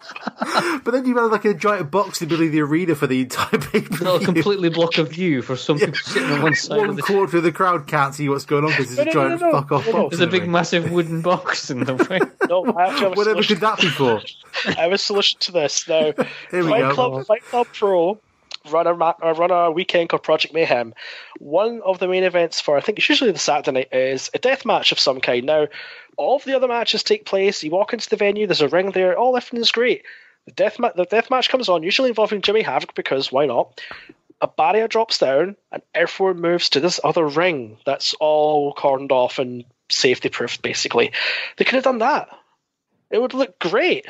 But then you have like a giant box in the middle of the arena for the entire paper. It'll completely block a view for some people sitting on one side of the. quarter of the crowd can't see what's going on because there's No, a no, no, giant no, no. fuck off No, no. box. There's a in the big, ring. massive wooden box in the way. No, I actually have a Whatever solution. could that be for? <laughs> I have a solution to this now. Here we Fight go. Club, Fight Club Pro uh, run a weekend called Project Mayhem. One of the main events for I think it's usually the Saturday night is a death match of some kind. Now, all of the other matches take place. You walk into the venue. There's a ring there. All everything is great. The death ma- the death match comes on, usually involving Jimmy Havoc because why not? A barrier drops down and everyone moves to this other ring that's all cordoned off and safety proofed. Basically, they could have done that. It would look great.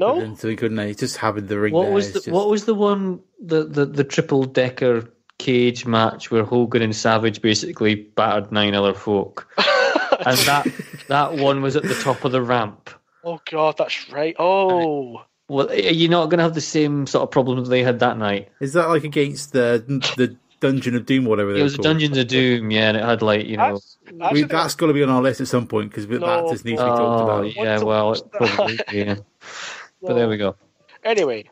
No, And so he couldn't. He just having the ring. What there was is the just- What was the one the the, the triple decker cage match where Hogan and Savage basically battered nine other folk, <laughs> and that that one was at the top of the ramp. Oh god, that's right. Oh, Well, you're you not going to have the same sort of problems they had that night? Is that like against the the Dungeon of Doom, whatever? It was called? Dungeons of Doom, yeah, and it had like you know. that's, We, actually, that's got to be on our list at some point because that just needs to be talked Oh about. yeah, well, the- it probably yeah. <laughs> But there we go. anyway.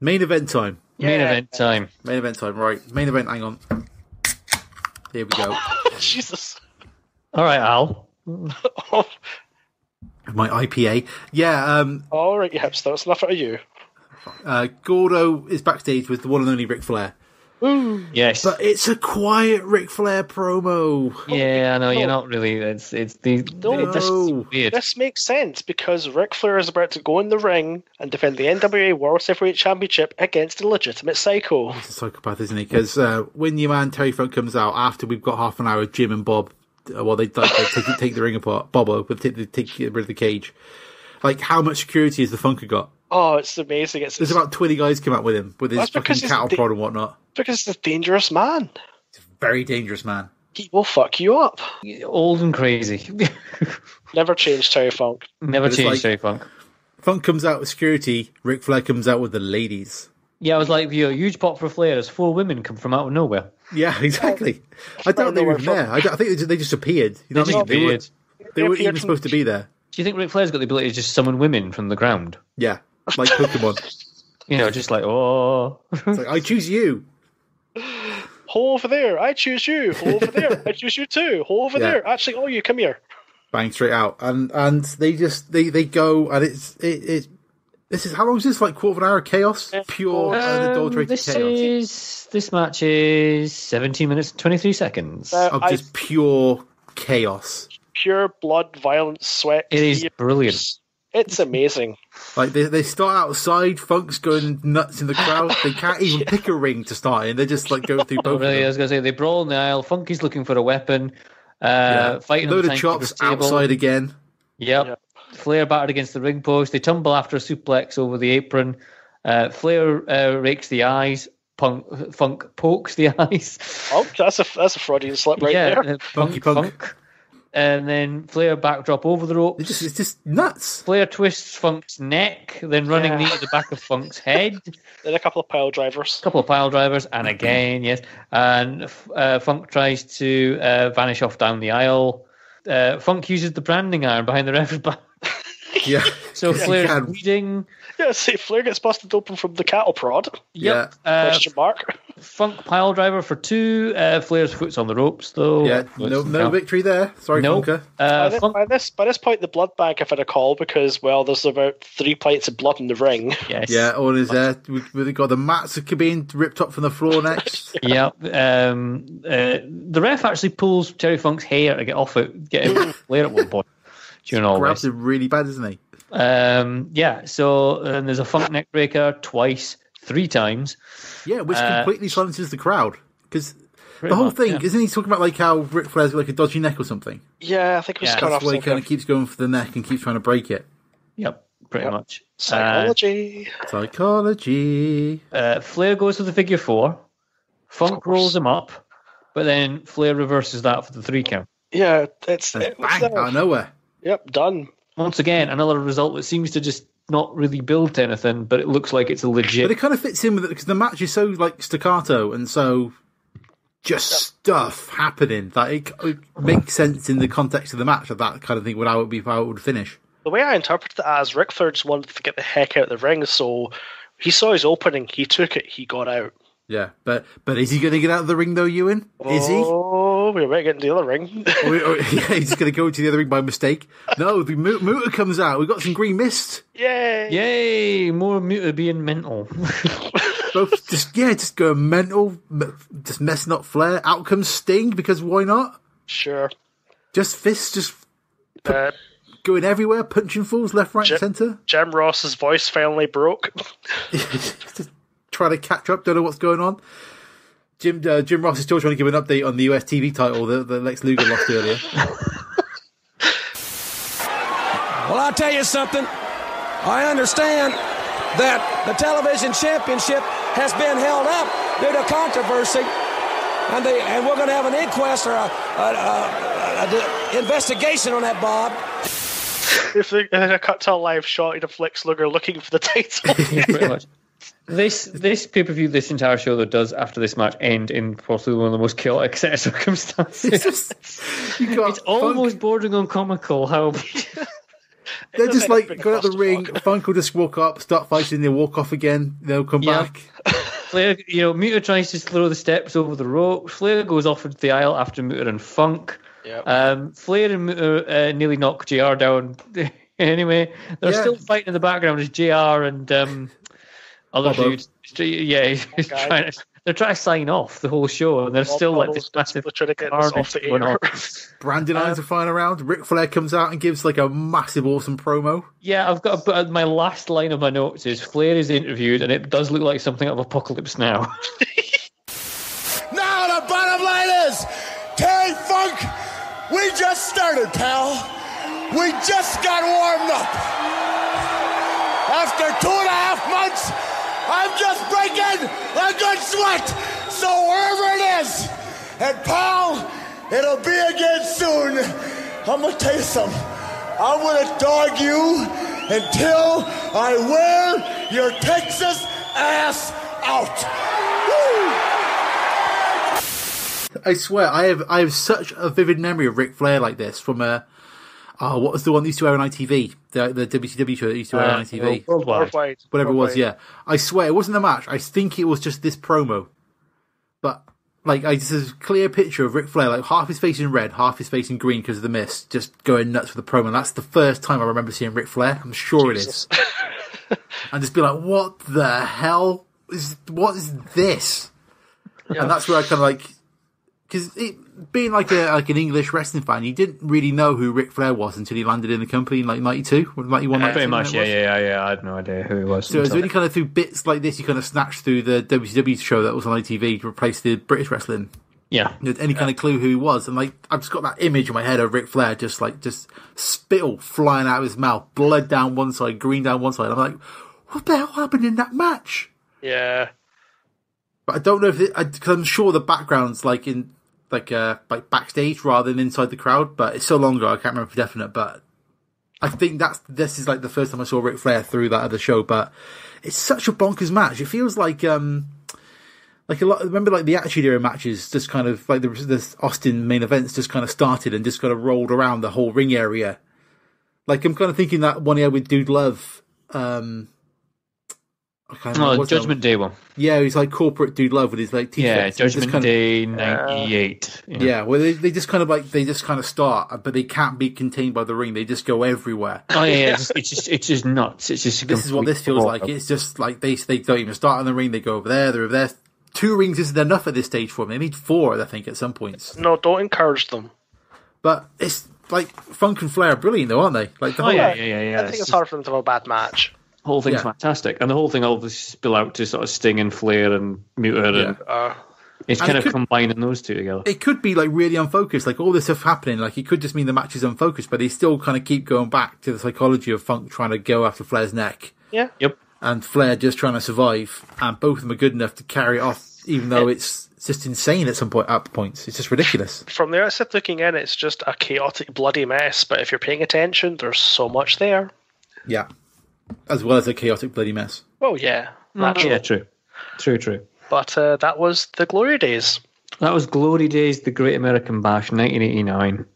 Main event time. Main Yeah. event time. Main event time. Right. Main event. Hang on. Here we go. <laughs> Jesus. All right, Al. <laughs> My IPA. Yeah. Um. All right, you hipster. That's enough out of you. Uh. Gordo is backstage with the one and only Ric Flair, Yes. but it's a quiet Ric Flair promo. yeah, I know you're not really. It's it's the No. it just weird. This makes sense because Ric Flair is about to go in the ring and defend the NWA World Heavyweight Championship against a legitimate psycho. He's a psychopath, isn't he? Because uh, when your man Terry Funk comes out after we've got half an hour of Jim and Bob, uh, well, they, they take, take the ring apart. Bobo, but take, the- take rid of the cage. Like, how much security has the Funker got? Oh, it's amazing. It's, There's it's about 20 guys come out with him with his fucking cattle prod and whatnot. because he's a dangerous man. Very dangerous man. He will fuck you up. Old and crazy. <laughs> Never change Terry Funk. Never It's changed like- Terry Funk. Funk comes out with security. Ric Flair comes out with the ladies. Yeah, I was like, you know, huge pop for Flair as four women come from out of nowhere. Yeah, <laughs> exactly. I doubt they were there. I, don't- I think they just, they just appeared. You know They what I just mean? They, were, appeared. they weren't appeared even from- supposed to be there. Do you think Ric Flair's got the ability to just summon women from the ground? Yeah, like Pokemon. <laughs> You know, just like, oh. It's like, I choose you. Hole over there, I choose you. Hole over there, I choose you too. Hole over Yeah. there, actually, oh, you come here. Bang straight out, and and they just they they go, and it's it, it this is how long is this? Like quarter of an hour of chaos, pure Um, unadulterated this chaos is this match is 17 minutes 23 seconds. Uh, of I- just pure chaos. Pure blood, violence, sweat. it is tears. brilliant. It's amazing. Like they they start outside, Funk's going nuts in the crowd. They can't even <laughs> pick a ring to start in. They just like go through both. really, I was going to say they brawl in the aisle. Funky's looking for a weapon. Uh, Yeah. Fighting on Load the of chops timekeeper's table. outside again. Yep. Yep. Flair battered against the ring post. They tumble after a suplex over the apron. Uh, Flair uh, rakes the eyes. Punk, Funk pokes the <laughs> eyes. Oh, that's a that's a Freudian slip right yeah, there. uh, Funky Punk, Punk. Funk. And then Flair backdrop over the ropes. It's just it's just nuts. Flair twists Funk's neck, then running Yeah. knee to the back of Funk's head. <laughs> Then a couple of pile drivers. A couple of pile drivers, and again, yes. And uh, Funk tries to uh, vanish off down the aisle. Uh, Funk uses the branding iron behind the ref's <laughs> back. Yeah. <laughs> So Yeah, Flair's you can. bleeding. Yeah, see, Flair gets busted open from the cattle prod. Yep. Uh, Question mark. Funk pile driver for two. Uh, Flair's foot's on the ropes, though. Yeah, no, no no. victory there. Sorry, No. Funker. by, Uh, this, Funk, by this by this point, the blood bank, if I recall, because well, there's about three pints of blood in the ring. yes. Yeah, all is there. We, we've got the mats are being ripped up from the floor next. <laughs> Yep. Um, uh, the ref actually pulls Terry Funk's hair to get off it, get him <laughs> Flair at one point during all Grabs this. it really bad, isn't he? Um, yeah. So and there's a Funk neck breaker twice, three times. Yeah, which Uh, completely silences the crowd because the whole much, thing yeah. isn't he talking about like how Ric Flair's got like a dodgy neck or something? Yeah, I think it was Yeah, kind That's of why he kind of keeps going for the neck and keeps trying to break it. Yep. Pretty Yep. much. Uh, psychology. Psychology. uh, Flair goes for the figure four. Funk rolls him up, but then Flair reverses that for the three count. yeah, it's, And it's bang there. out of nowhere. Yep, done. Once again, another result that seems to just not really build to anything, but it looks like it's a legit. But legit. it kind of fits in with it because the match is so like staccato and so just stuff happening that it, it makes sense in the context of the match of that kind of thing. Would how it would be how it would finish. The way I interpreted it as Ric Flair just wanted to get the heck out of the ring, so he saw his opening, he took it, he got out. Yeah, but but is he going to get out of the ring though, Euan? Is he? Oh, we might get into the other ring. Or, or- yeah, <laughs> he's just going to go into the other ring by mistake. No, the Mu- Muta comes out. We've got some green mist. Yay! Yay! More Muta being mental. <laughs> <laughs> Both just yeah, just go mental, just messing up Flair. Out comes Sting because why not? Sure. Just fists, just Uh, going everywhere, punching fools left, right, Jim- centre. Jim Ross's voice finally broke. just trying to catch up. Don't know what's going on. Jim uh, Jim Ross is still trying to give an update on the US TV title that, that Lex Luger lost earlier. <laughs> Well, I'll tell you something. I understand that the television championship has been held up due to controversy, and they and we're going to have an inquest or a, a, a, a- a investigation on that, Bob. if they if they cut to a live shot of Lex Luger looking for the title. <laughs> yeah, pretty much. This this pay per view, this entire show that does after this match end in possibly one of the most chaotic <laughs> set of circumstances. It's just you got It's almost bordering on comical how <laughs> They're just like a like big go out the ring. clusterfuck. Funk will just walk up, start fighting, they walk off again. They'll come Yeah. back. <laughs> Flair, you know, Muta tries to throw the steps over the rope. Flair goes off into the aisle after Muta and Funk. Yep. Um, Flair and Muta uh, nearly knock JR down. anyway, they're Yeah. still fighting in the background as JR and um, other Bobo. dudes. Yeah, he's guy. <laughs> trying to, they're trying to sign off the whole show, and there's All still like this massive they're trying to get this off the going air. on. <laughs> Branding irons um, are flying around. Ric Flair comes out and gives like a massive, awesome promo. Yeah, I've got but uh, my last line of my notes is Flair is interviewed, and it does look like something out of Apocalypse Now. <laughs> Now the bottom line is, Terry Funk, we just started, pal. We just got warmed up. After two and a half months, I'm just breaking a good sweat. So wherever it is, and pal, It'll be again soon. I'm gonna tell you something. I'm gonna dog you until I wear your Texas ass out. I swear, I have I have such a vivid memory of Ric Flair like this from a. Oh, what was the one that used to air on ITV? The the WCW show that used to air on Uh, ITV. Worldwide. Worldwide. Whatever it was, yeah. I swear it wasn't the match. I think it was just this promo. But like, I just have a clear picture of Ric Flair, like half his face in red, half his face in green because of the mist, just going nuts for the promo. And that's the first time I remember seeing Ric Flair. I'm sure it is. <laughs> and just be like, what the hell is what is this? And that's where I kind of like because being like a like an English wrestling fan, you didn't really know who Ric Flair was until he landed in the company in like '92 or '91. Uh, Pretty much, yeah, yeah, yeah, yeah. I had no idea who he was. So it was really kind of through bits like this you kind of snatched through the WCW show that was on ITV to replace the British wrestling. yeah. You had any kind of clue who he was, and like I've just got that image in my head of Ric Flair just like just spittle flying out of his mouth, blood down one side, green down one side. I'm like, what the hell happened in that match? Yeah. But I don't know if it, I, cause I'm sure the background's like in like uh like backstage rather than inside the crowd. But it's so long ago, I can't remember for definite. But I think that's this is like the first time I saw Ric Flair through that other show. But it's such a bonkers match. It feels like um like a lot. Remember, like the Attitude Era matches, just kind of like the, the Austin main events just kind of started and just kind of rolled around the whole ring area. Like I'm kind of thinking that one here with Dude Love. Um, Oh, what's Judgment Day one. yeah, he's like corporate dude love with his like t-shirts. Yeah, Judgment kind of- Day '98. Yeah, well, they, they just kind of like they just kind of start, but they can't be contained by the ring. They just go everywhere. Oh yeah, it's, <laughs> it's just it's just nuts. It's just This is what this feels like. It's just like they they don't even start in the ring. They go over there. They're over there. Two rings isn't enough at this stage for them. They need four, I think, at some points. No, don't encourage them. But it's like Funk and Flair are brilliant, though, aren't they? Like the Oh whole, yeah, yeah, yeah. yeah. I think It's it's hard for them to have a bad match. Whole thing's Yeah. fantastic, and the whole thing obviously spill out to sort of Sting and Flair and Muta, and Uh, it's And kind it of could- combining those two together. it could be like really unfocused, like all this stuff happening. Like it could just mean the match is unfocused, but they still kind of keep going back to the psychology of Funk trying to go after Flair's neck. yeah. Yep. and Flair just trying to survive, and both of them are good enough to carry it off, even though it's just insane at some point. At points, it's just ridiculous. From the outside looking in, it's just a chaotic, bloody mess. But if you're paying attention, there's so much there. Yeah, as well as a chaotic bloody mess. Oh yeah, naturally. Yeah, true, true, true. But uh, that was the glory days. That was Glory Days, the Great American Bash, 1989,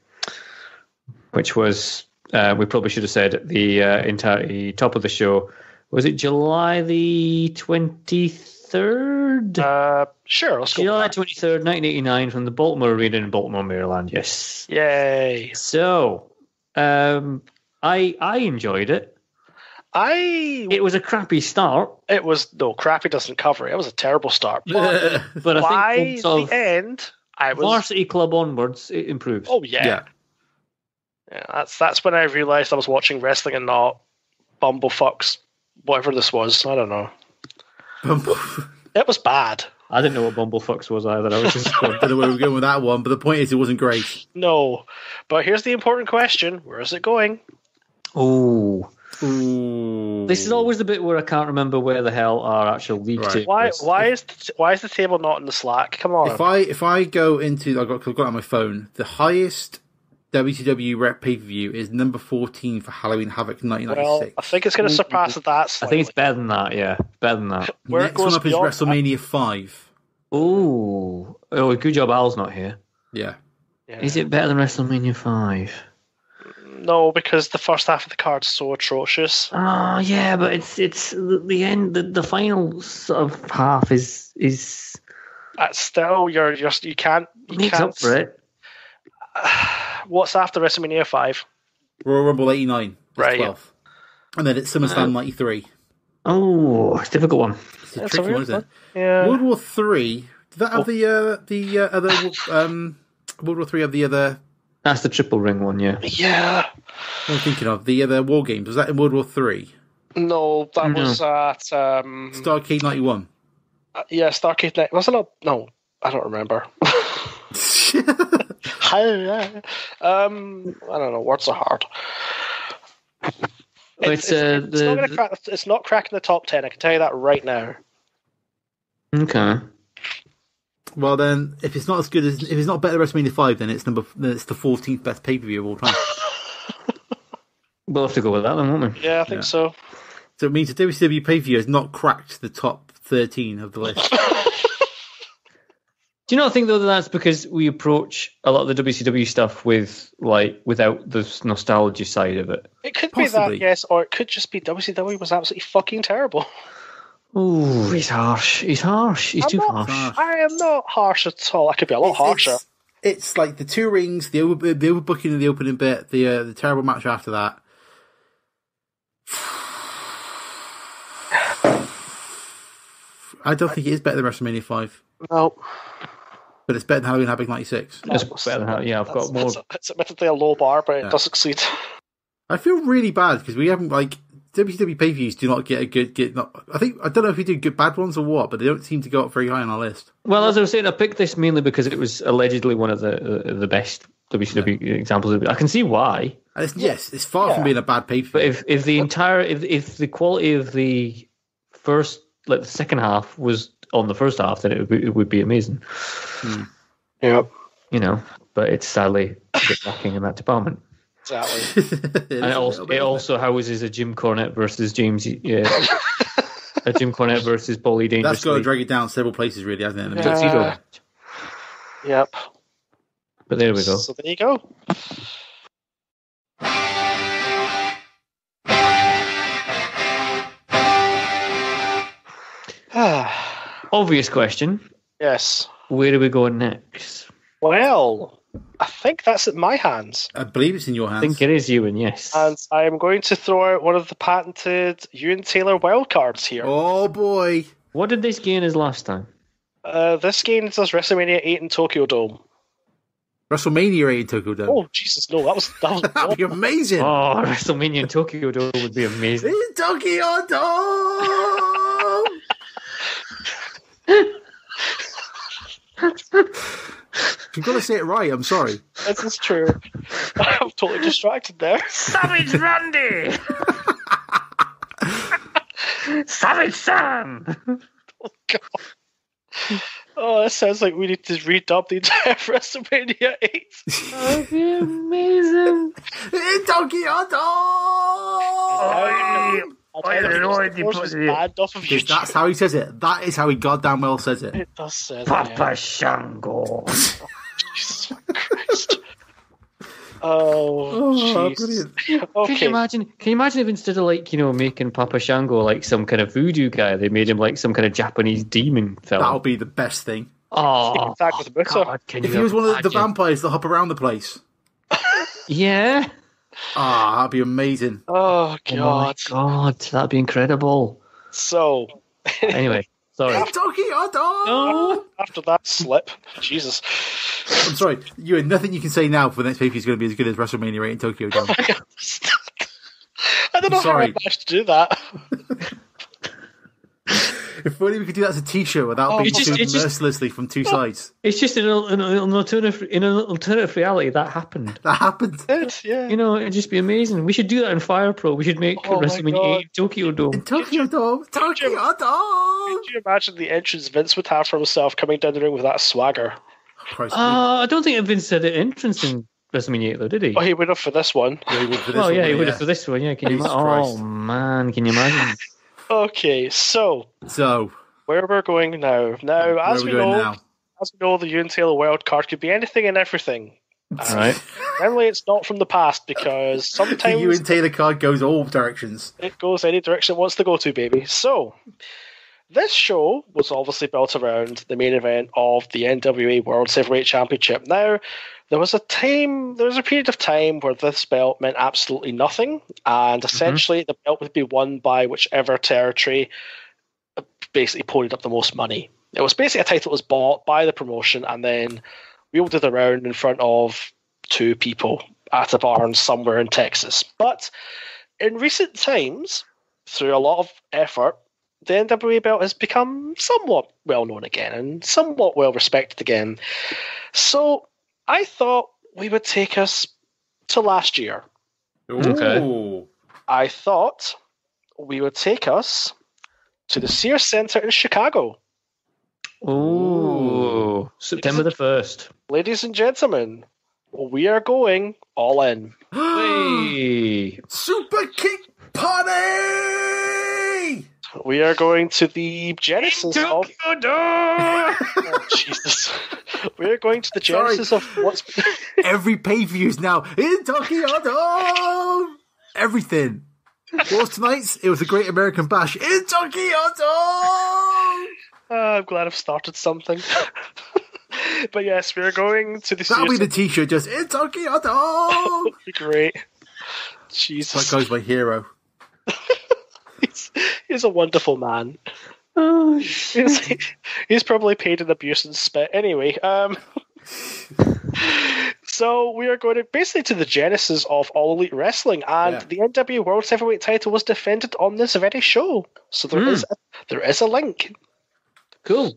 which was uh, we probably should have said at the uh, entirety top of the show. Was it July the twenty third? Uh, sure, let's go. July with that. twenty third, nineteen eighty nine, from the Baltimore Arena in Baltimore, Maryland. Yes. Yay! So, um, I I enjoyed it. I It was a crappy start, it was no crappy doesn't cover it. It was a terrible start. But <laughs> but I by think from the of end, I was varsity club onwards, it improves. oh yeah. Yeah. Yeah, that's that's when I realized I was watching wrestling and not bumblefucks, whatever this was. I don't know. It was bad. I didn't know what Bumblefucks was either. I was just <laughs> I don't know where we're going with that one, but the point is, it wasn't great. No, but here's the important question: Where is it going? oh. Ooh. This is always the bit where I can't remember where the hell our actual league Right. table Why is. why is the, why is the table not in the Slack? Come on. If I if I go into I got I've got it on my phone, the highest WCW rep pay per view is number fourteen for Halloween Havoc nineteen ninety six. well. I think it's going to surpass that. I think it's better than that. Yeah, better than that. where it Next one up is beyond WrestleMania five. Ooh, oh, good job. Al's not here. Yeah. Is it better than WrestleMania Five? No, because the first half of the card's so atrocious. Oh yeah, but it's it's the the end. The, the final sort of half is is That's still you're just you can't you makes can't. up for it. <sighs> What's after WrestleMania five? Royal Rumble eighty nine. Right. Twelve. And then it's SummerSlam ninety three. Oh, it's a difficult one. It's a That's tricky a one, isn't it? Yeah. World War Three. Did that have the uh, the uh, other um World War Three have the other That's the triple ring one. Yeah. Yeah. what am I thinking of? The other war games. Was that in World War Three? No, that No. was at um Starcade ninety one. uh, yeah, Starcade Night. Was it not? No, I don't remember. <laughs> <laughs> um, I don't know. Words are hard. It's, it's, uh, it's, it's the- not gonna crack, it's not cracking the top ten. I can tell you that right now. Okay. Well, then, if it's not as good as if it's not better than WrestleMania five, then it's number then it's the fourteenth best pay per view of all time. <laughs> We'll have to go with that then, won't we? Yeah, I think Yeah. so. so it means the WCW pay per view has not cracked the top thirteen of the list. <laughs> Do you not think though that that's because we approach a lot of the WCW stuff with like without the nostalgia side of it? It could Possibly. be that, yes, or it could just be WCW was absolutely fucking terrible. <laughs> Ooh, he's harsh. He's harsh. He's I'm too not- harsh. I am not harsh at all. I could be a lot harsher. It's, it's like the two rings, the over, the overbooking of the opening bit, the uh, the terrible match after that. <sighs> I don't think it is better than WrestleMania five, No, but it's better than Halloween Havoc ninety six. It's better than how. Yeah, I've got more. it's, it's admittedly a low bar, but it Yeah. does succeed. I feel really bad because we haven't like WCW pay per views do not get a good get. Not, I think I don't know if we do good bad ones or what, but they don't seem to go up very high on our list. Well, as I was saying, I picked this mainly because it was allegedly one of the uh, the best WCW examples. I can see why, it's, yes, it's far Yeah. from being a bad pay per but if if the entire if if the quality of the first like the second half was on the first half, then it would be, it would be amazing. Yeah, You know, but it's sadly a bit lacking in that department. Exactly. <laughs> And it also it also houses a Jim Cornette versus James, yeah, <laughs> a Jim Cornette versus Bolly That's got to drag it down several places, really, hasn't it? Yeah. yep. But there we go. So there you go. Ah, <sighs> Obvious question: yes. Where do we go next? Well, I think that's at my hands. I believe it's in your hands. I think it is Euan. Yes. And I am going to throw out one of the patented Euan Taylor wildcards here. Oh boy! What did this gain as last time? Uh, this game does WrestleMania 8 in Tokyo Dome. WrestleMania 8 in Tokyo Dome. Oh, Jesus, no, that was. That was <laughs> That'd be amazing. Oh, WrestleMania in Tokyo Dome would be amazing. In Tokyo Dome. <laughs> <laughs> You've got to say it right. I'm sorry. <laughs> This is true. <laughs> I'm totally distracted there. Savage Randy! <laughs> Savage Sam! Oh, god. Oh, that sounds like we need to redub the entire WrestleMania 8. That'd be amazing. In Tokyo Dome. I'll tell don't know the why put was off of Because that's how he says it. That is how he goddamn well says it. It does say that. Papa yeah. Shango. <laughs> Oh, Jesus Christ. Oh, <laughs> oh jeez. brilliant. Can you imagine? Can you imagine if instead of like you know making Papa Shango like some kind of voodoo guy, they made him like some kind of Japanese demon That'll be the best thing. Oh, Back with Muta. God, uh, can If he was one of the vampires that hop around the place. Yeah. Ah, that'd be amazing. Oh, Oh my God. God, that'd be incredible. So, Anyway, sorry. In Tokyo Dome. Oh, after that slip, Jesus. I'm sorry, you had nothing you can say now for the next pay is going to be as good as WrestleMania 8 in Tokyo Dome. <laughs> I don't know how I managed to do that. <laughs> if only we could do that as a T-shirt without Oh, being It's just- sued it's just- mercilessly from two sides. it's just in, a, in, an alternative in an alternative reality that happened. <laughs> That happened. Did, yeah. You know, it'd just be amazing. We should do that in Fire Pro. We should make Oh WrestleMania God. 8 Tokyo Dome. In Tokyo Dome. Tokyo Dome. Could you imagine the entrance Vince would have for himself coming down the ring with that swagger? Christ, Uh, I don't think Vince had an entrance in WrestleMania 8 though, did he? Oh, he would have for this one. yeah, he would for this well, one, yeah, he but would have for this one. Yeah, can you? Jesus ima- oh man, can you imagine? <laughs> Okay, so So, where we're going now? Now, where as we know, now? as we know, the Taylor wild card could be anything and everything. All right. Generally, it's not from the past because <laughs> sometimes Euan Taylor card goes all directions. it goes any direction it wants to go to, baby. So, this show was obviously built around the main event of the NWA World Heavyweight Championship. Now, there was a time, there was a period of time where this belt meant absolutely nothing, and mm-hmm. essentially the belt would be won by whichever territory basically ponied up the most money. It was basically a title that was bought by the promotion and then wielded around in front of two people at a barn somewhere in Texas. But in recent times, through a lot of effort, the NWA belt has become somewhat well known again and somewhat well respected again. So I thought we would take us to last year. Okay. Ooh. I thought we would take us to the Sears Center in Chicago. Ooh. September the first. Ladies and gentlemen, we are going all in. <gasps> Hey, Super Kick Party! We are going to the genesis of. <laughs> Oh, Jesus. <laughs> We are going to the Sorry. genesis of what's. <laughs> Every pay per view is now in Tokyo Dome! Everything. What was tonight's? It was the Great American Bash in Tokyo Dome! Ah, I'm glad I've started something. but yes, we're going to the. That'll be the t shirt, just in Tokyo Dome! Great. Jesus, that goes my hero. He's, he's a wonderful man. oh, He's, <laughs> he's probably paid in abuse and spit. Anyway, um, <laughs> so we are going to basically to the genesis of All Elite Wrestling, and Yeah. the NW World Heavyweight Title was defended on this very show. So there Hmm. is a, there is a link. cool.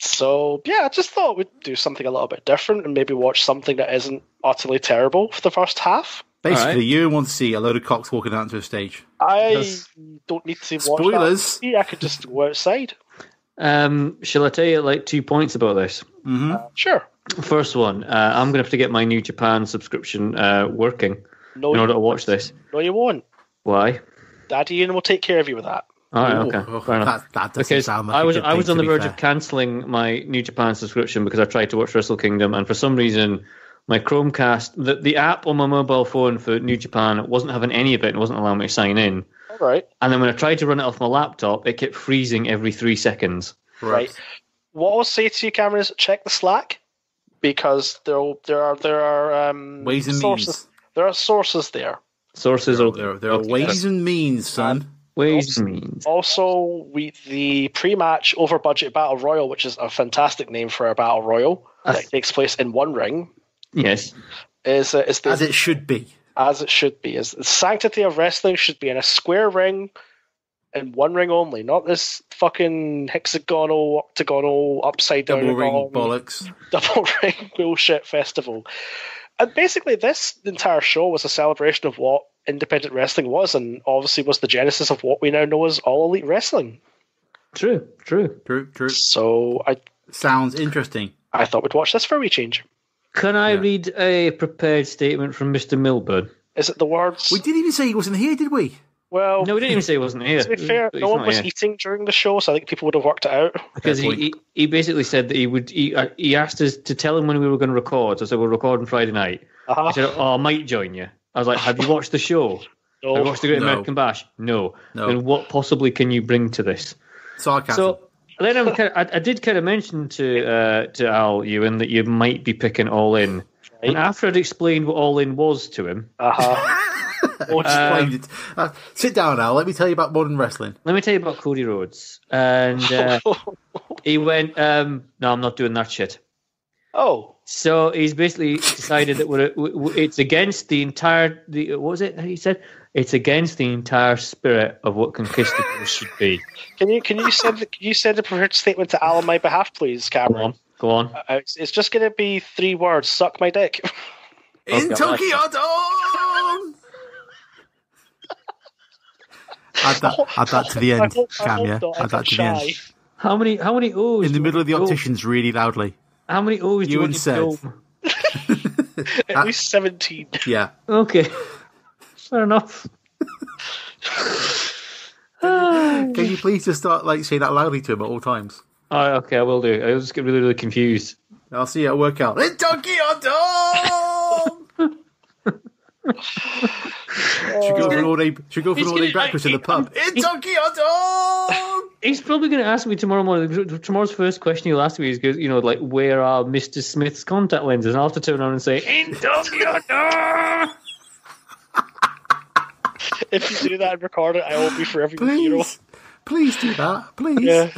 So yeah, I just thought we'd do something a little bit different and maybe watch something that isn't utterly terrible for the first half. Basically, Alright. you want to see a load of cocks walking out onto a stage. I Yes. don't need to watch Spoilers. that. I could just go outside. Um, shall I tell you like two points about this? Mm-hmm. Sure. First one, uh, I'm going to have to get my New Japan subscription uh, working No, in order to watch this. no, you won't. Why? Daddy Ian will take care of you with that. All right, okay, oh, fair enough. that, that doesn't because sound like I a was good I was on the verge fair. of cancelling my New Japan subscription because I tried to watch Wrestle Kingdom, and for some reason, my Chromecast, the, the app on my mobile phone for New Japan, wasn't having any of it and wasn't allowing me to sign in. All right. And then when I tried to run it off my laptop, it kept freezing every three seconds. Right. What I'll say to you, Cameron, is check the Slack because there there are there are um, Ways and sources. means. There are sources there. Sources There, are there, there are ways and means, son. ways and means. Also, we the pre-match over budget battle royal, which is a fantastic name for a battle royal that takes place in one ring, Yes. is uh, is the, As it should be. as it should be. Is the sanctity of wrestling should be in a square ring, and one ring only, not this fucking hexagonal, octagonal, upside down Double ring wrong bollocks. <laughs> double ring bullshit festival. And basically, this entire show was a celebration of what independent wrestling was, and obviously was the genesis of what we now know as All Elite Wrestling. True, true. True, true. So I, Sounds interesting. I thought we'd watch this for a wee change. Can I Yeah. read a prepared statement from Mr. Milburn? Is it the words? We didn't even say he wasn't here, did we? well, No, we didn't even say he wasn't here. <laughs> to be fair, no one was here. eating during the show, so I think people would have worked it out. because he, he he basically said that he would he, uh, he asked us to tell him when we were going to record. So I said we're recording Friday night. Uh-huh. He said, "Oh, I might join you." I was like, "Have you watched the show? <laughs> No. Have you watched the Great No. American Bash? No. No. Then what possibly can you bring to this?" Sarcasm. So then I'm kind of, I, I did kind of mention to uh, to Al Euan that you might be picking All In, and after I'd explained what All In was to him, Uh-huh. <laughs> Or explained it. Uh, sit down now. Let me tell you about modern wrestling. let me tell you about Cody Rhodes, and uh, <laughs> he went, um, "No, I'm not doing that shit." oh, So he's basically decided that we're, w- w- it's against the entire. The what was it he said? It's against the entire spirit of what Conquistabores should be. can you can you send can you send a prepared statement to Al on my behalf, please, Go Cameron? on, go on. Uh, it's, it's just going to be three words: "Suck my dick." In Okay, Tokyo Dome! <laughs> add that, add that to the end, Cam, yeah? Add that to the end. How many? How many O's? In the middle of the want to opticians, really loudly. How many O's do you Euan want to said. go? <laughs> At least seventeen. Yeah. Okay, fair enough. Can you please just start like saying that loudly to him at all times? Oh, okay, I will do. I just get really, really confused. I'll see you at workout. In Tokyo Dome! Should go for an uh, all day. Should go for an all day gonna- breakfast in the I- pub. In Tokyo Dome! He's probably going to ask me tomorrow morning. Tomorrow's first question he'll ask me is, you know, like, where are Mr. Smith's contact lenses? And I'll have to turn around and say, in Tokyo Dome! <laughs> If you do that and record it, I will be forever your hero. Please, please do that, please. Yeah.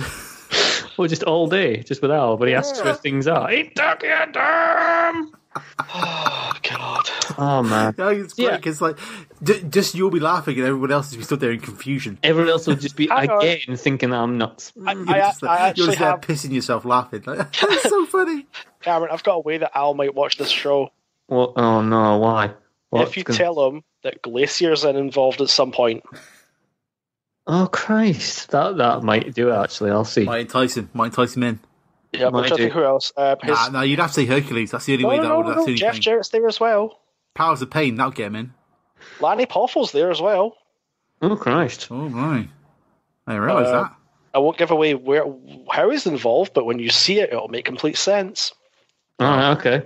Or just all day, just with Al, but he asks where things are. In Tokyo Dome! Oh God. Oh, man. <laughs> No, it's great Yeah. because like j- just you'll be laughing and everyone else will be stood there in confusion. Everyone else will just be, <laughs> Hang again, thinking that I'm nuts. I, You're I, just, I like- you're actually just there have pissing yourself laughing. <laughs> That's so funny. Cameron. I've got a way that Al might watch this show. What? Oh, no, why? What? If you tell him that Glacier's in involved at some point, Oh, Christ. That, that might do it, actually. I'll see. Might entice him. Might entice him in. Yeah, Might I'm trying to think who else. Uh, his, Nah, no, you'd have to say Hercules. That's the only no, way that no, would. no, That's no, the only Jeff thing. Jarrett's there as well. Powers of Pain. That'll get him in. Lanny Poffo's there as well. Oh Christ! Oh right. I didn't realise Uh, that. I won't give away where how he's involved, but when you see it, it'll make complete sense. All right, okay.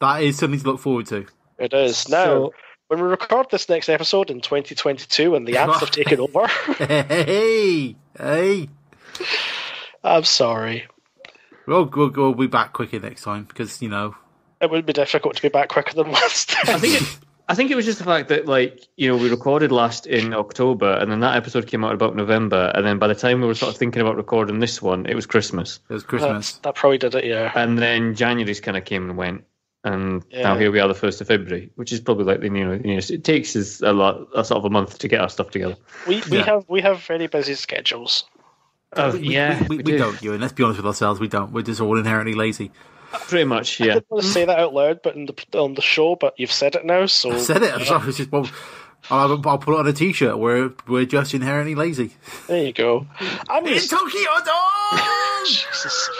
That is something to look forward to. It is now. So- when we record this next episode in 2022 and the ads have <laughs> taken over, Hey, hey. I'm sorry. We'll, we'll, we'll be back quicker next time because you know. It would be difficult to be back quicker than <laughs> last time. I think it, I think it was just the fact that like you know we recorded last in October and then that episode came out about November and then by the time we were sort of thinking about recording this one it was Christmas It was Christmas. that probably did it, yeah. and then January's kind of came and went and now here we are the first of February which is probably like the you know, you know it takes us a lot a sort of a month to get our stuff together. We we Yeah. have we have very busy schedules. Oh We- we- yeah, we, we, do. don't, Euan. Let's be honest with ourselves. We don't. We're just all inherently lazy. pretty much yeah. I yeah. didn't want to say that out loud, but in the on the show, but you've said it now, so I said it. I'm sorry. Just, well, I'll, I'll put it on a t-shirt. We're we're just inherently lazy. there you go. I'm In gonna, Tokyo Dome. <laughs> Jesus.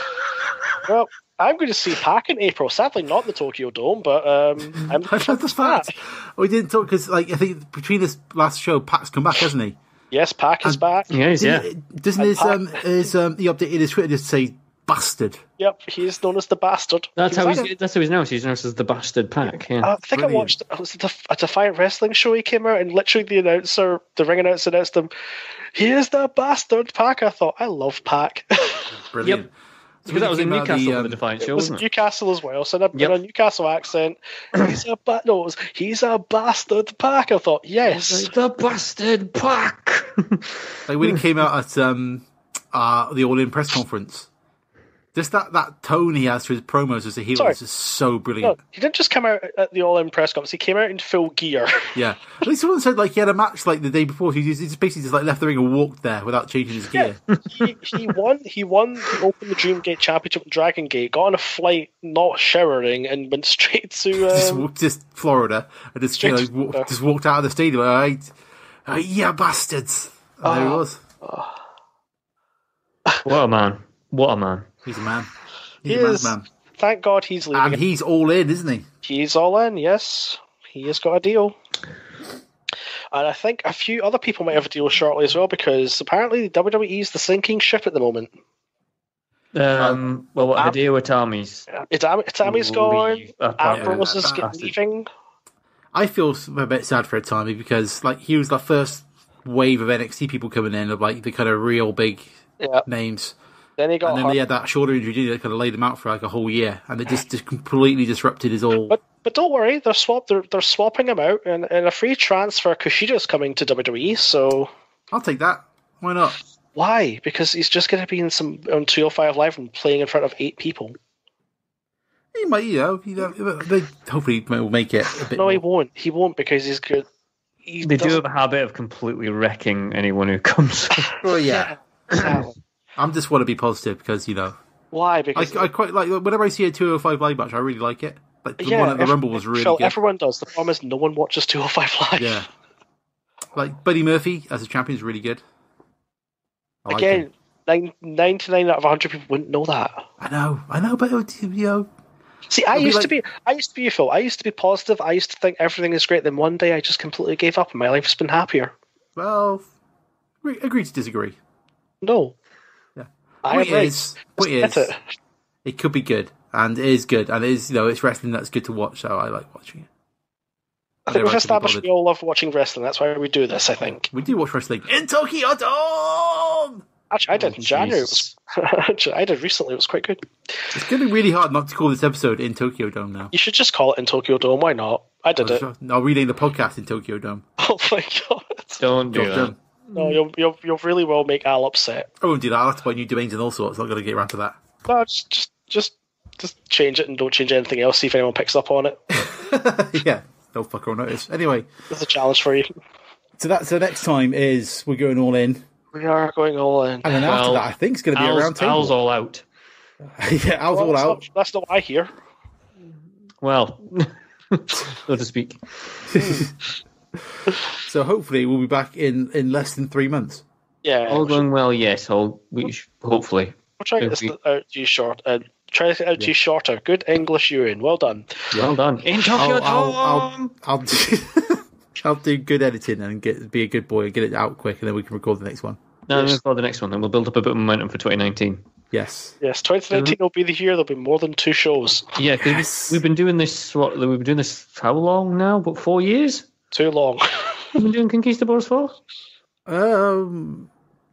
Well, I'm going to see Pac in April. Sadly, not the Tokyo Dome, but um, I'm <laughs> looking That's the fact. We didn't talk because, like, I think between this last show, Pac's come back, hasn't he? Yes, Pac is back. Yeah, he's- yeah. Didn't- Doesn't his um his um he updated his Twitter just say bastard? Yep, he's known as the bastard. That's how was he's that's how he's known. He's known as the bastard Pac. Yeah. I think Brilliant. I watched it was it a, a Defiant Wrestling show he came out and literally the announcer, the ring announcer announced him, he is the bastard Pac. I thought, I love Pac. <laughs> Brilliant. So because that was in Newcastle the, for um, the Defiant it show, was wasn't it? Newcastle as well, so in a, Yep. in a Newcastle accent, he's a ba- no, was, he's a bastard Pac. I thought, yes. the bastard Pac. Like when he came out at um uh the All In press conference, just that that tone he has to his promos as a heel Sorry. is just so No, brilliant. he didn't just come out at the All In press conference. He came out in full gear. <laughs> Yeah, at least someone said like he had a match like the day before. He just, he just basically just like left the ring and walked there without changing his gear. he, he won. He won the Open the Dream Gate Championship at Dragon Gate. Got on a flight, not showering, and went straight to. <laughs> just Um, walked just Florida and just you know, Straight to just walked out of the stadium. All right, oh, yeah, bastards. And there he was. what a man! What a man! He's a man. he a is. man. Thank God he's leaving. And he's all in, isn't he? He's all in. Yes, he has got a deal. And I think a few other people might have a deal shortly as well because apparently WWE is the sinking ship at the moment. Um, well, what Am- Hideo Itami's Itami, Itami's gone. leave- part of Ambrose is that get- bastard. leaving. I feel a bit sad for Tommy because like he was the first wave of NXT people coming in of like the kind of real big Yeah. names, Then he got and then hurt. they had that shoulder injury didn't they, that kind of laid him out for like a whole year, and it just just completely disrupted his all. But but don't worry, they're swap they're, they're swapping him out and, and a free transfer. Kushida's coming to WWE, so I'll take that. Why not? why? Because he's just going to be in some on 205 Live and playing in front of eight people. He might, you know, you know they hopefully will make it a bit. No, he won't. He won't because he's good. He They do doesn't- have a habit of completely wrecking anyone who comes. <laughs> Well, yeah. <laughs> exactly. I'm just want to be positive because you know Why? Because I quite like whenever I see a 205 live match, I really like it. Like the yeah, one at the every- Rumble was really Phil, good. Everyone does. The problem is no one watches 205 Live. Yeah, like Buddy Murphy as a champion is really good. I like Again, him. nine, 99 out of 100 people wouldn't know that. I know, I know, but it would, you know, See, I used to be, I used to be Phil. I used to be positive. I used to think everything is great. Then one day, I just completely gave up, and my life's been happier. well, agree, to disagree. No. I Point am is, point is, it. it could be good, and it is good, and it is you know it's wrestling that's good to watch. So I like watching it. I think Never we've actually established we all love watching wrestling. That's why we do this. I think. We do watch wrestling in Tokyo Dome. Actually, I did Oh, in January. Was, <laughs> Actually, I did recently. It was quite good. It's going to be really hard not to call this episode in Tokyo Dome now. You should just call it in Tokyo Dome. Why not? I did oh, it. I'll rename the podcast in Tokyo Dome. <laughs> Oh my god! Don't do Job that. done. No, you'll you'll, you'll really well make Al upset. I won't do that. I'll have to buy new domains and all sorts. I'm not going to get around to that. No, just just just just change it and don't change anything else. See if anyone picks up on it. <laughs> yeah, no fucker will notice. Anyway, that's a challenge for you. so that so next time is we're going all in, We are going all in. and then after that, I think it's going to be a round Al's, table. Al's all out. <laughs> yeah, Al's Well, all that's out. Not, that's not what I hear. Well, <laughs> so to speak. <laughs> So hopefully we'll be back in in less than three months. Yeah. All going well, yes. All we sh- hopefully. We'll try to get this out to you short. Uh, try to get out to you shorter. Good English, Euan. Well done. Well done. In Tokyo I'll, I'll, I'll, I'll, do, <laughs> I'll do good editing and get be a good boy and get it out quick, and then we can record the next one. No, I'm going for the next one, then we'll build up a bit of momentum for 2019. Yes. Yes, 2019 will be the year. There'll be more than two shows. Yeah, because we've been doing this. What we've been doing this how long now? About four years. Too long. We've been doing Conquistabores for. Um,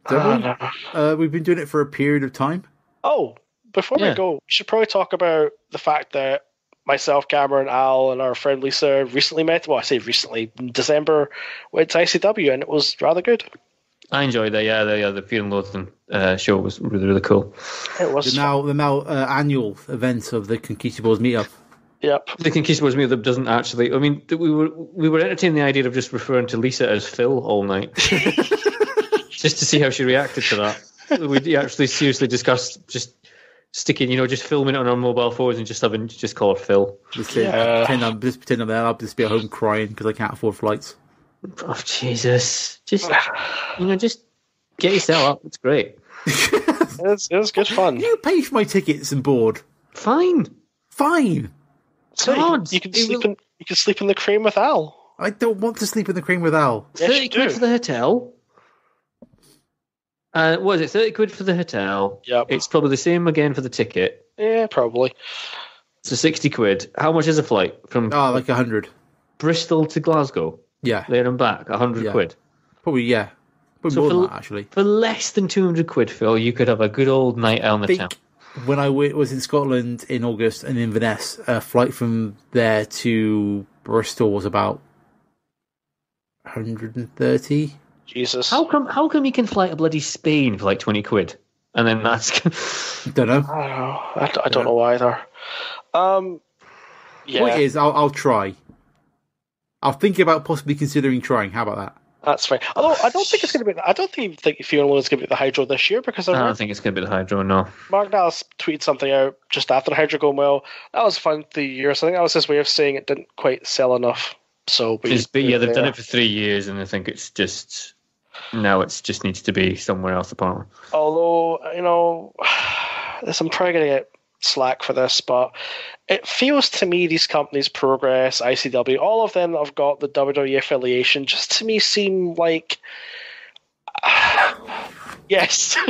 don't we? uh, we've been doing it for a period of time. Oh, before Yeah. we go, we should probably talk about the fact that myself, Cameron, Al, and our friend Lisa recently met. Well, I say recently, in December, went to ICW, and it was rather good. I enjoyed that. Yeah, the yeah, the Fear and Loathing uh, show was really really cool. It was The now the now uh, annual event of the Conquistabores meetup. Yep. The Conquistabores me that doesn't actually. I mean, we were we were entertaining the idea of just referring to Lisa as Phil all night, <laughs> just to see how she reacted to that. We actually seriously discussed just sticking, you know, just filming it on our mobile phones and just having just call her Phil. Just, say- uh, pretend I'm just pretend I'm there. I'll just be at home crying because I can't afford flights. Oh Jesus! Just you know, just get yourself up. It's great. <laughs> It was, it was good fun. You pay for my tickets and board. Fine. Fine. So you, can, you can sleep will- in you can sleep in the cream with Al. I don't want to sleep in the cream with Al. Yes, Thirty quid do. for the hotel. Uh, what is it? Thirty quid for the hotel. Yep. It's probably the same again for the ticket. Yeah, probably. So sixty quid. How much is a flight from Oh, like a hundred. Bristol to Glasgow, Yeah, there and back? A hundred Yeah. quid. probably. Yeah, probably So more for- than that actually. For less than two hundred quid, Phil, you could have a good old night out in I the town. Think when I w- was in Scotland in August and in Inverness, a flight from there to Bristol was about 130. Jesus. How come? How come you can fly to bloody Spain for like twenty quid, and then that's <laughs> Don't know. I don't know. I, d- I don't know either. Um. Yeah, Point is, I'll, I'll try. I'll think about possibly considering trying. How about that? That's fine. Although I don't think it's going to be. I don't think think Fiona is going to be the Hydro this year because I I don't think it's going to be the Hydro. No. Mark Dallas tweeted something out just after the Hydro going well. That was fun the year. So I think that was his way of saying it didn't quite sell enough. So, Just, but yeah, they've done it for three years, and I think it's just now it's just needs to be somewhere else apart. Although you know, <sighs> this, I'm probably going to get slack for this, but it feels to me these companies, Progress, ICW, all of them that have got the WWE affiliation, just to me seem like. <sighs> yes. <laughs>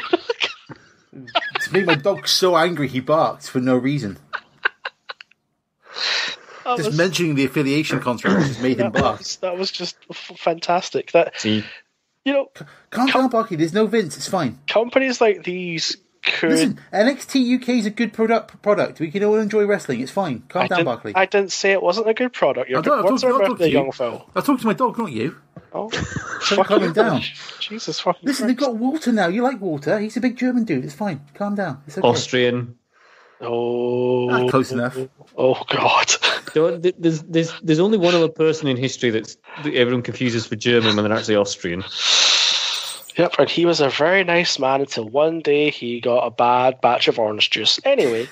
To me, my dog's so angry he barked for no reason. <laughs> That Just was- mentioning the affiliation contract just made him <laughs> that bark. was, that was just f- fantastic. That See, you know, Calm down, Barky. There's no Vince. It's fine. companies like these could. Listen, NXT UK is a good product. Product. We can all enjoy wrestling. It's fine. Calm I down, didn't, Barkley. I didn't say it wasn't a good product. You're, I don't- I what's talked- our I talked to you. young Phil? I talked to my dog, not you. Oh, So calm him down. Jesus fucking Listen, they've got Walter now. You like Walter? He's a big German dude. It's fine. Calm down. It's okay. Austrian. Oh, Ah, close enough. Oh God. <laughs> There's there's there's only one other person in history that's that everyone confuses for German when they're actually Austrian. Yep, and he was a very nice man until one day he got a bad batch of orange juice. Anyway,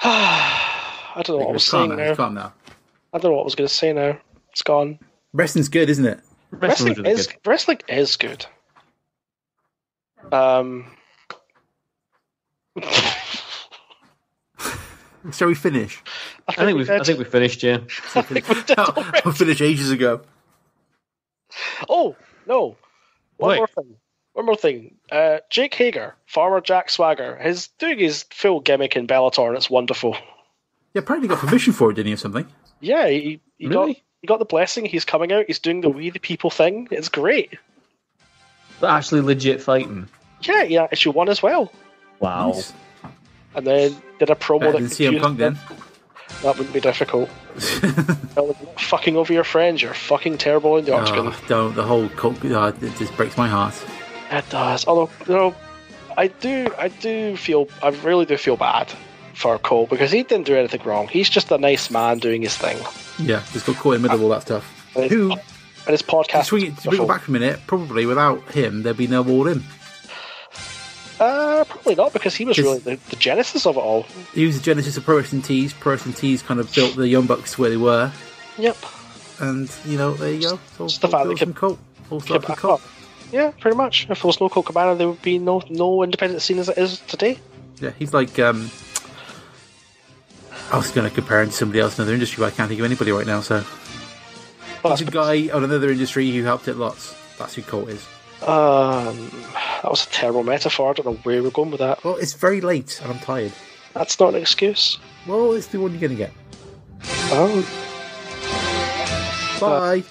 <sighs> I don't know what I was saying now. now. Calm now. I don't know what I was going to say now. It's gone. Wrestling's good, isn't it? Wrestling Wrestling's really is good. wrestling is good. Um, <laughs> Shall we finish? I think we've I think we finished. Yeah. <laughs> <laughs> I'll finish ages ago. Oh no! One Wait. more thing. One more thing. Uh, Jake Hager, former Jack Swagger, is doing his full gimmick in Bellator, and it's wonderful. Yeah, apparently got permission for it, didn't he, or something? Yeah, he, he got Really? he got the blessing. He's coming out. He's doing the We the People thing. It's great. But actually legit fighting. Yeah, yeah. Issue one as well, Wow. Nice. and then did a promo Better that than CM confused Punk then. them. That wouldn't be difficult. <laughs> Well, you're not fucking over your friends. You're fucking terrible in the. Oh, don't. The whole Colt, oh, it just breaks my heart. It does. Although, you know, I do, I do feel, I really do feel bad for Colt because he didn't do anything wrong. He's just a nice man doing his thing. Yeah, just got caught in the middle of all that stuff. And his, Who, and his podcast. swing it, it back a minute, probably without him, there'd be no All In. Uh, probably not because he was really the, the genesis of it all. He was the genesis of Pro Wrestling Tees. Pro Wrestling Tees kind of built the Young Bucks where they were. Yep. And, you know, there you go. It's all, the fact from kept- cult. All Kept back cult. up. Yeah, pretty much. If there was no Colt Cabana, there would be no no independent scene as it is today. Yeah, he's like. um I was going to compare him to somebody else in another industry, but I can't think of anybody right now. So he's a guy on another industry who helped it lots. That's who Colt is. Um, that was a terrible metaphor. I don't know where we're going with that. Well, it's very late and I'm tired. That's not an excuse. Well, it's the one you're going to get. Oh. Bye.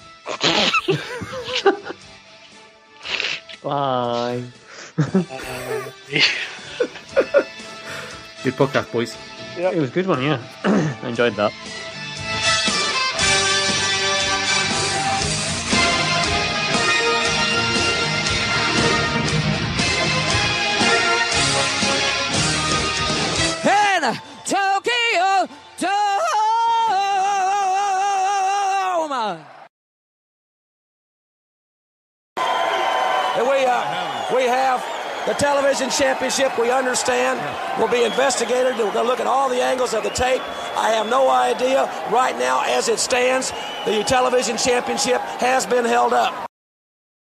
<laughs> Bye. <laughs> <laughs> Good podcast, boys. Yeah it was a good one, yeah. <clears throat> I enjoyed that. We have the television championship. We understand will be investigated. We're going to look at all the angles of the tape. I have no idea right now, as it stands, the television championship has been held up.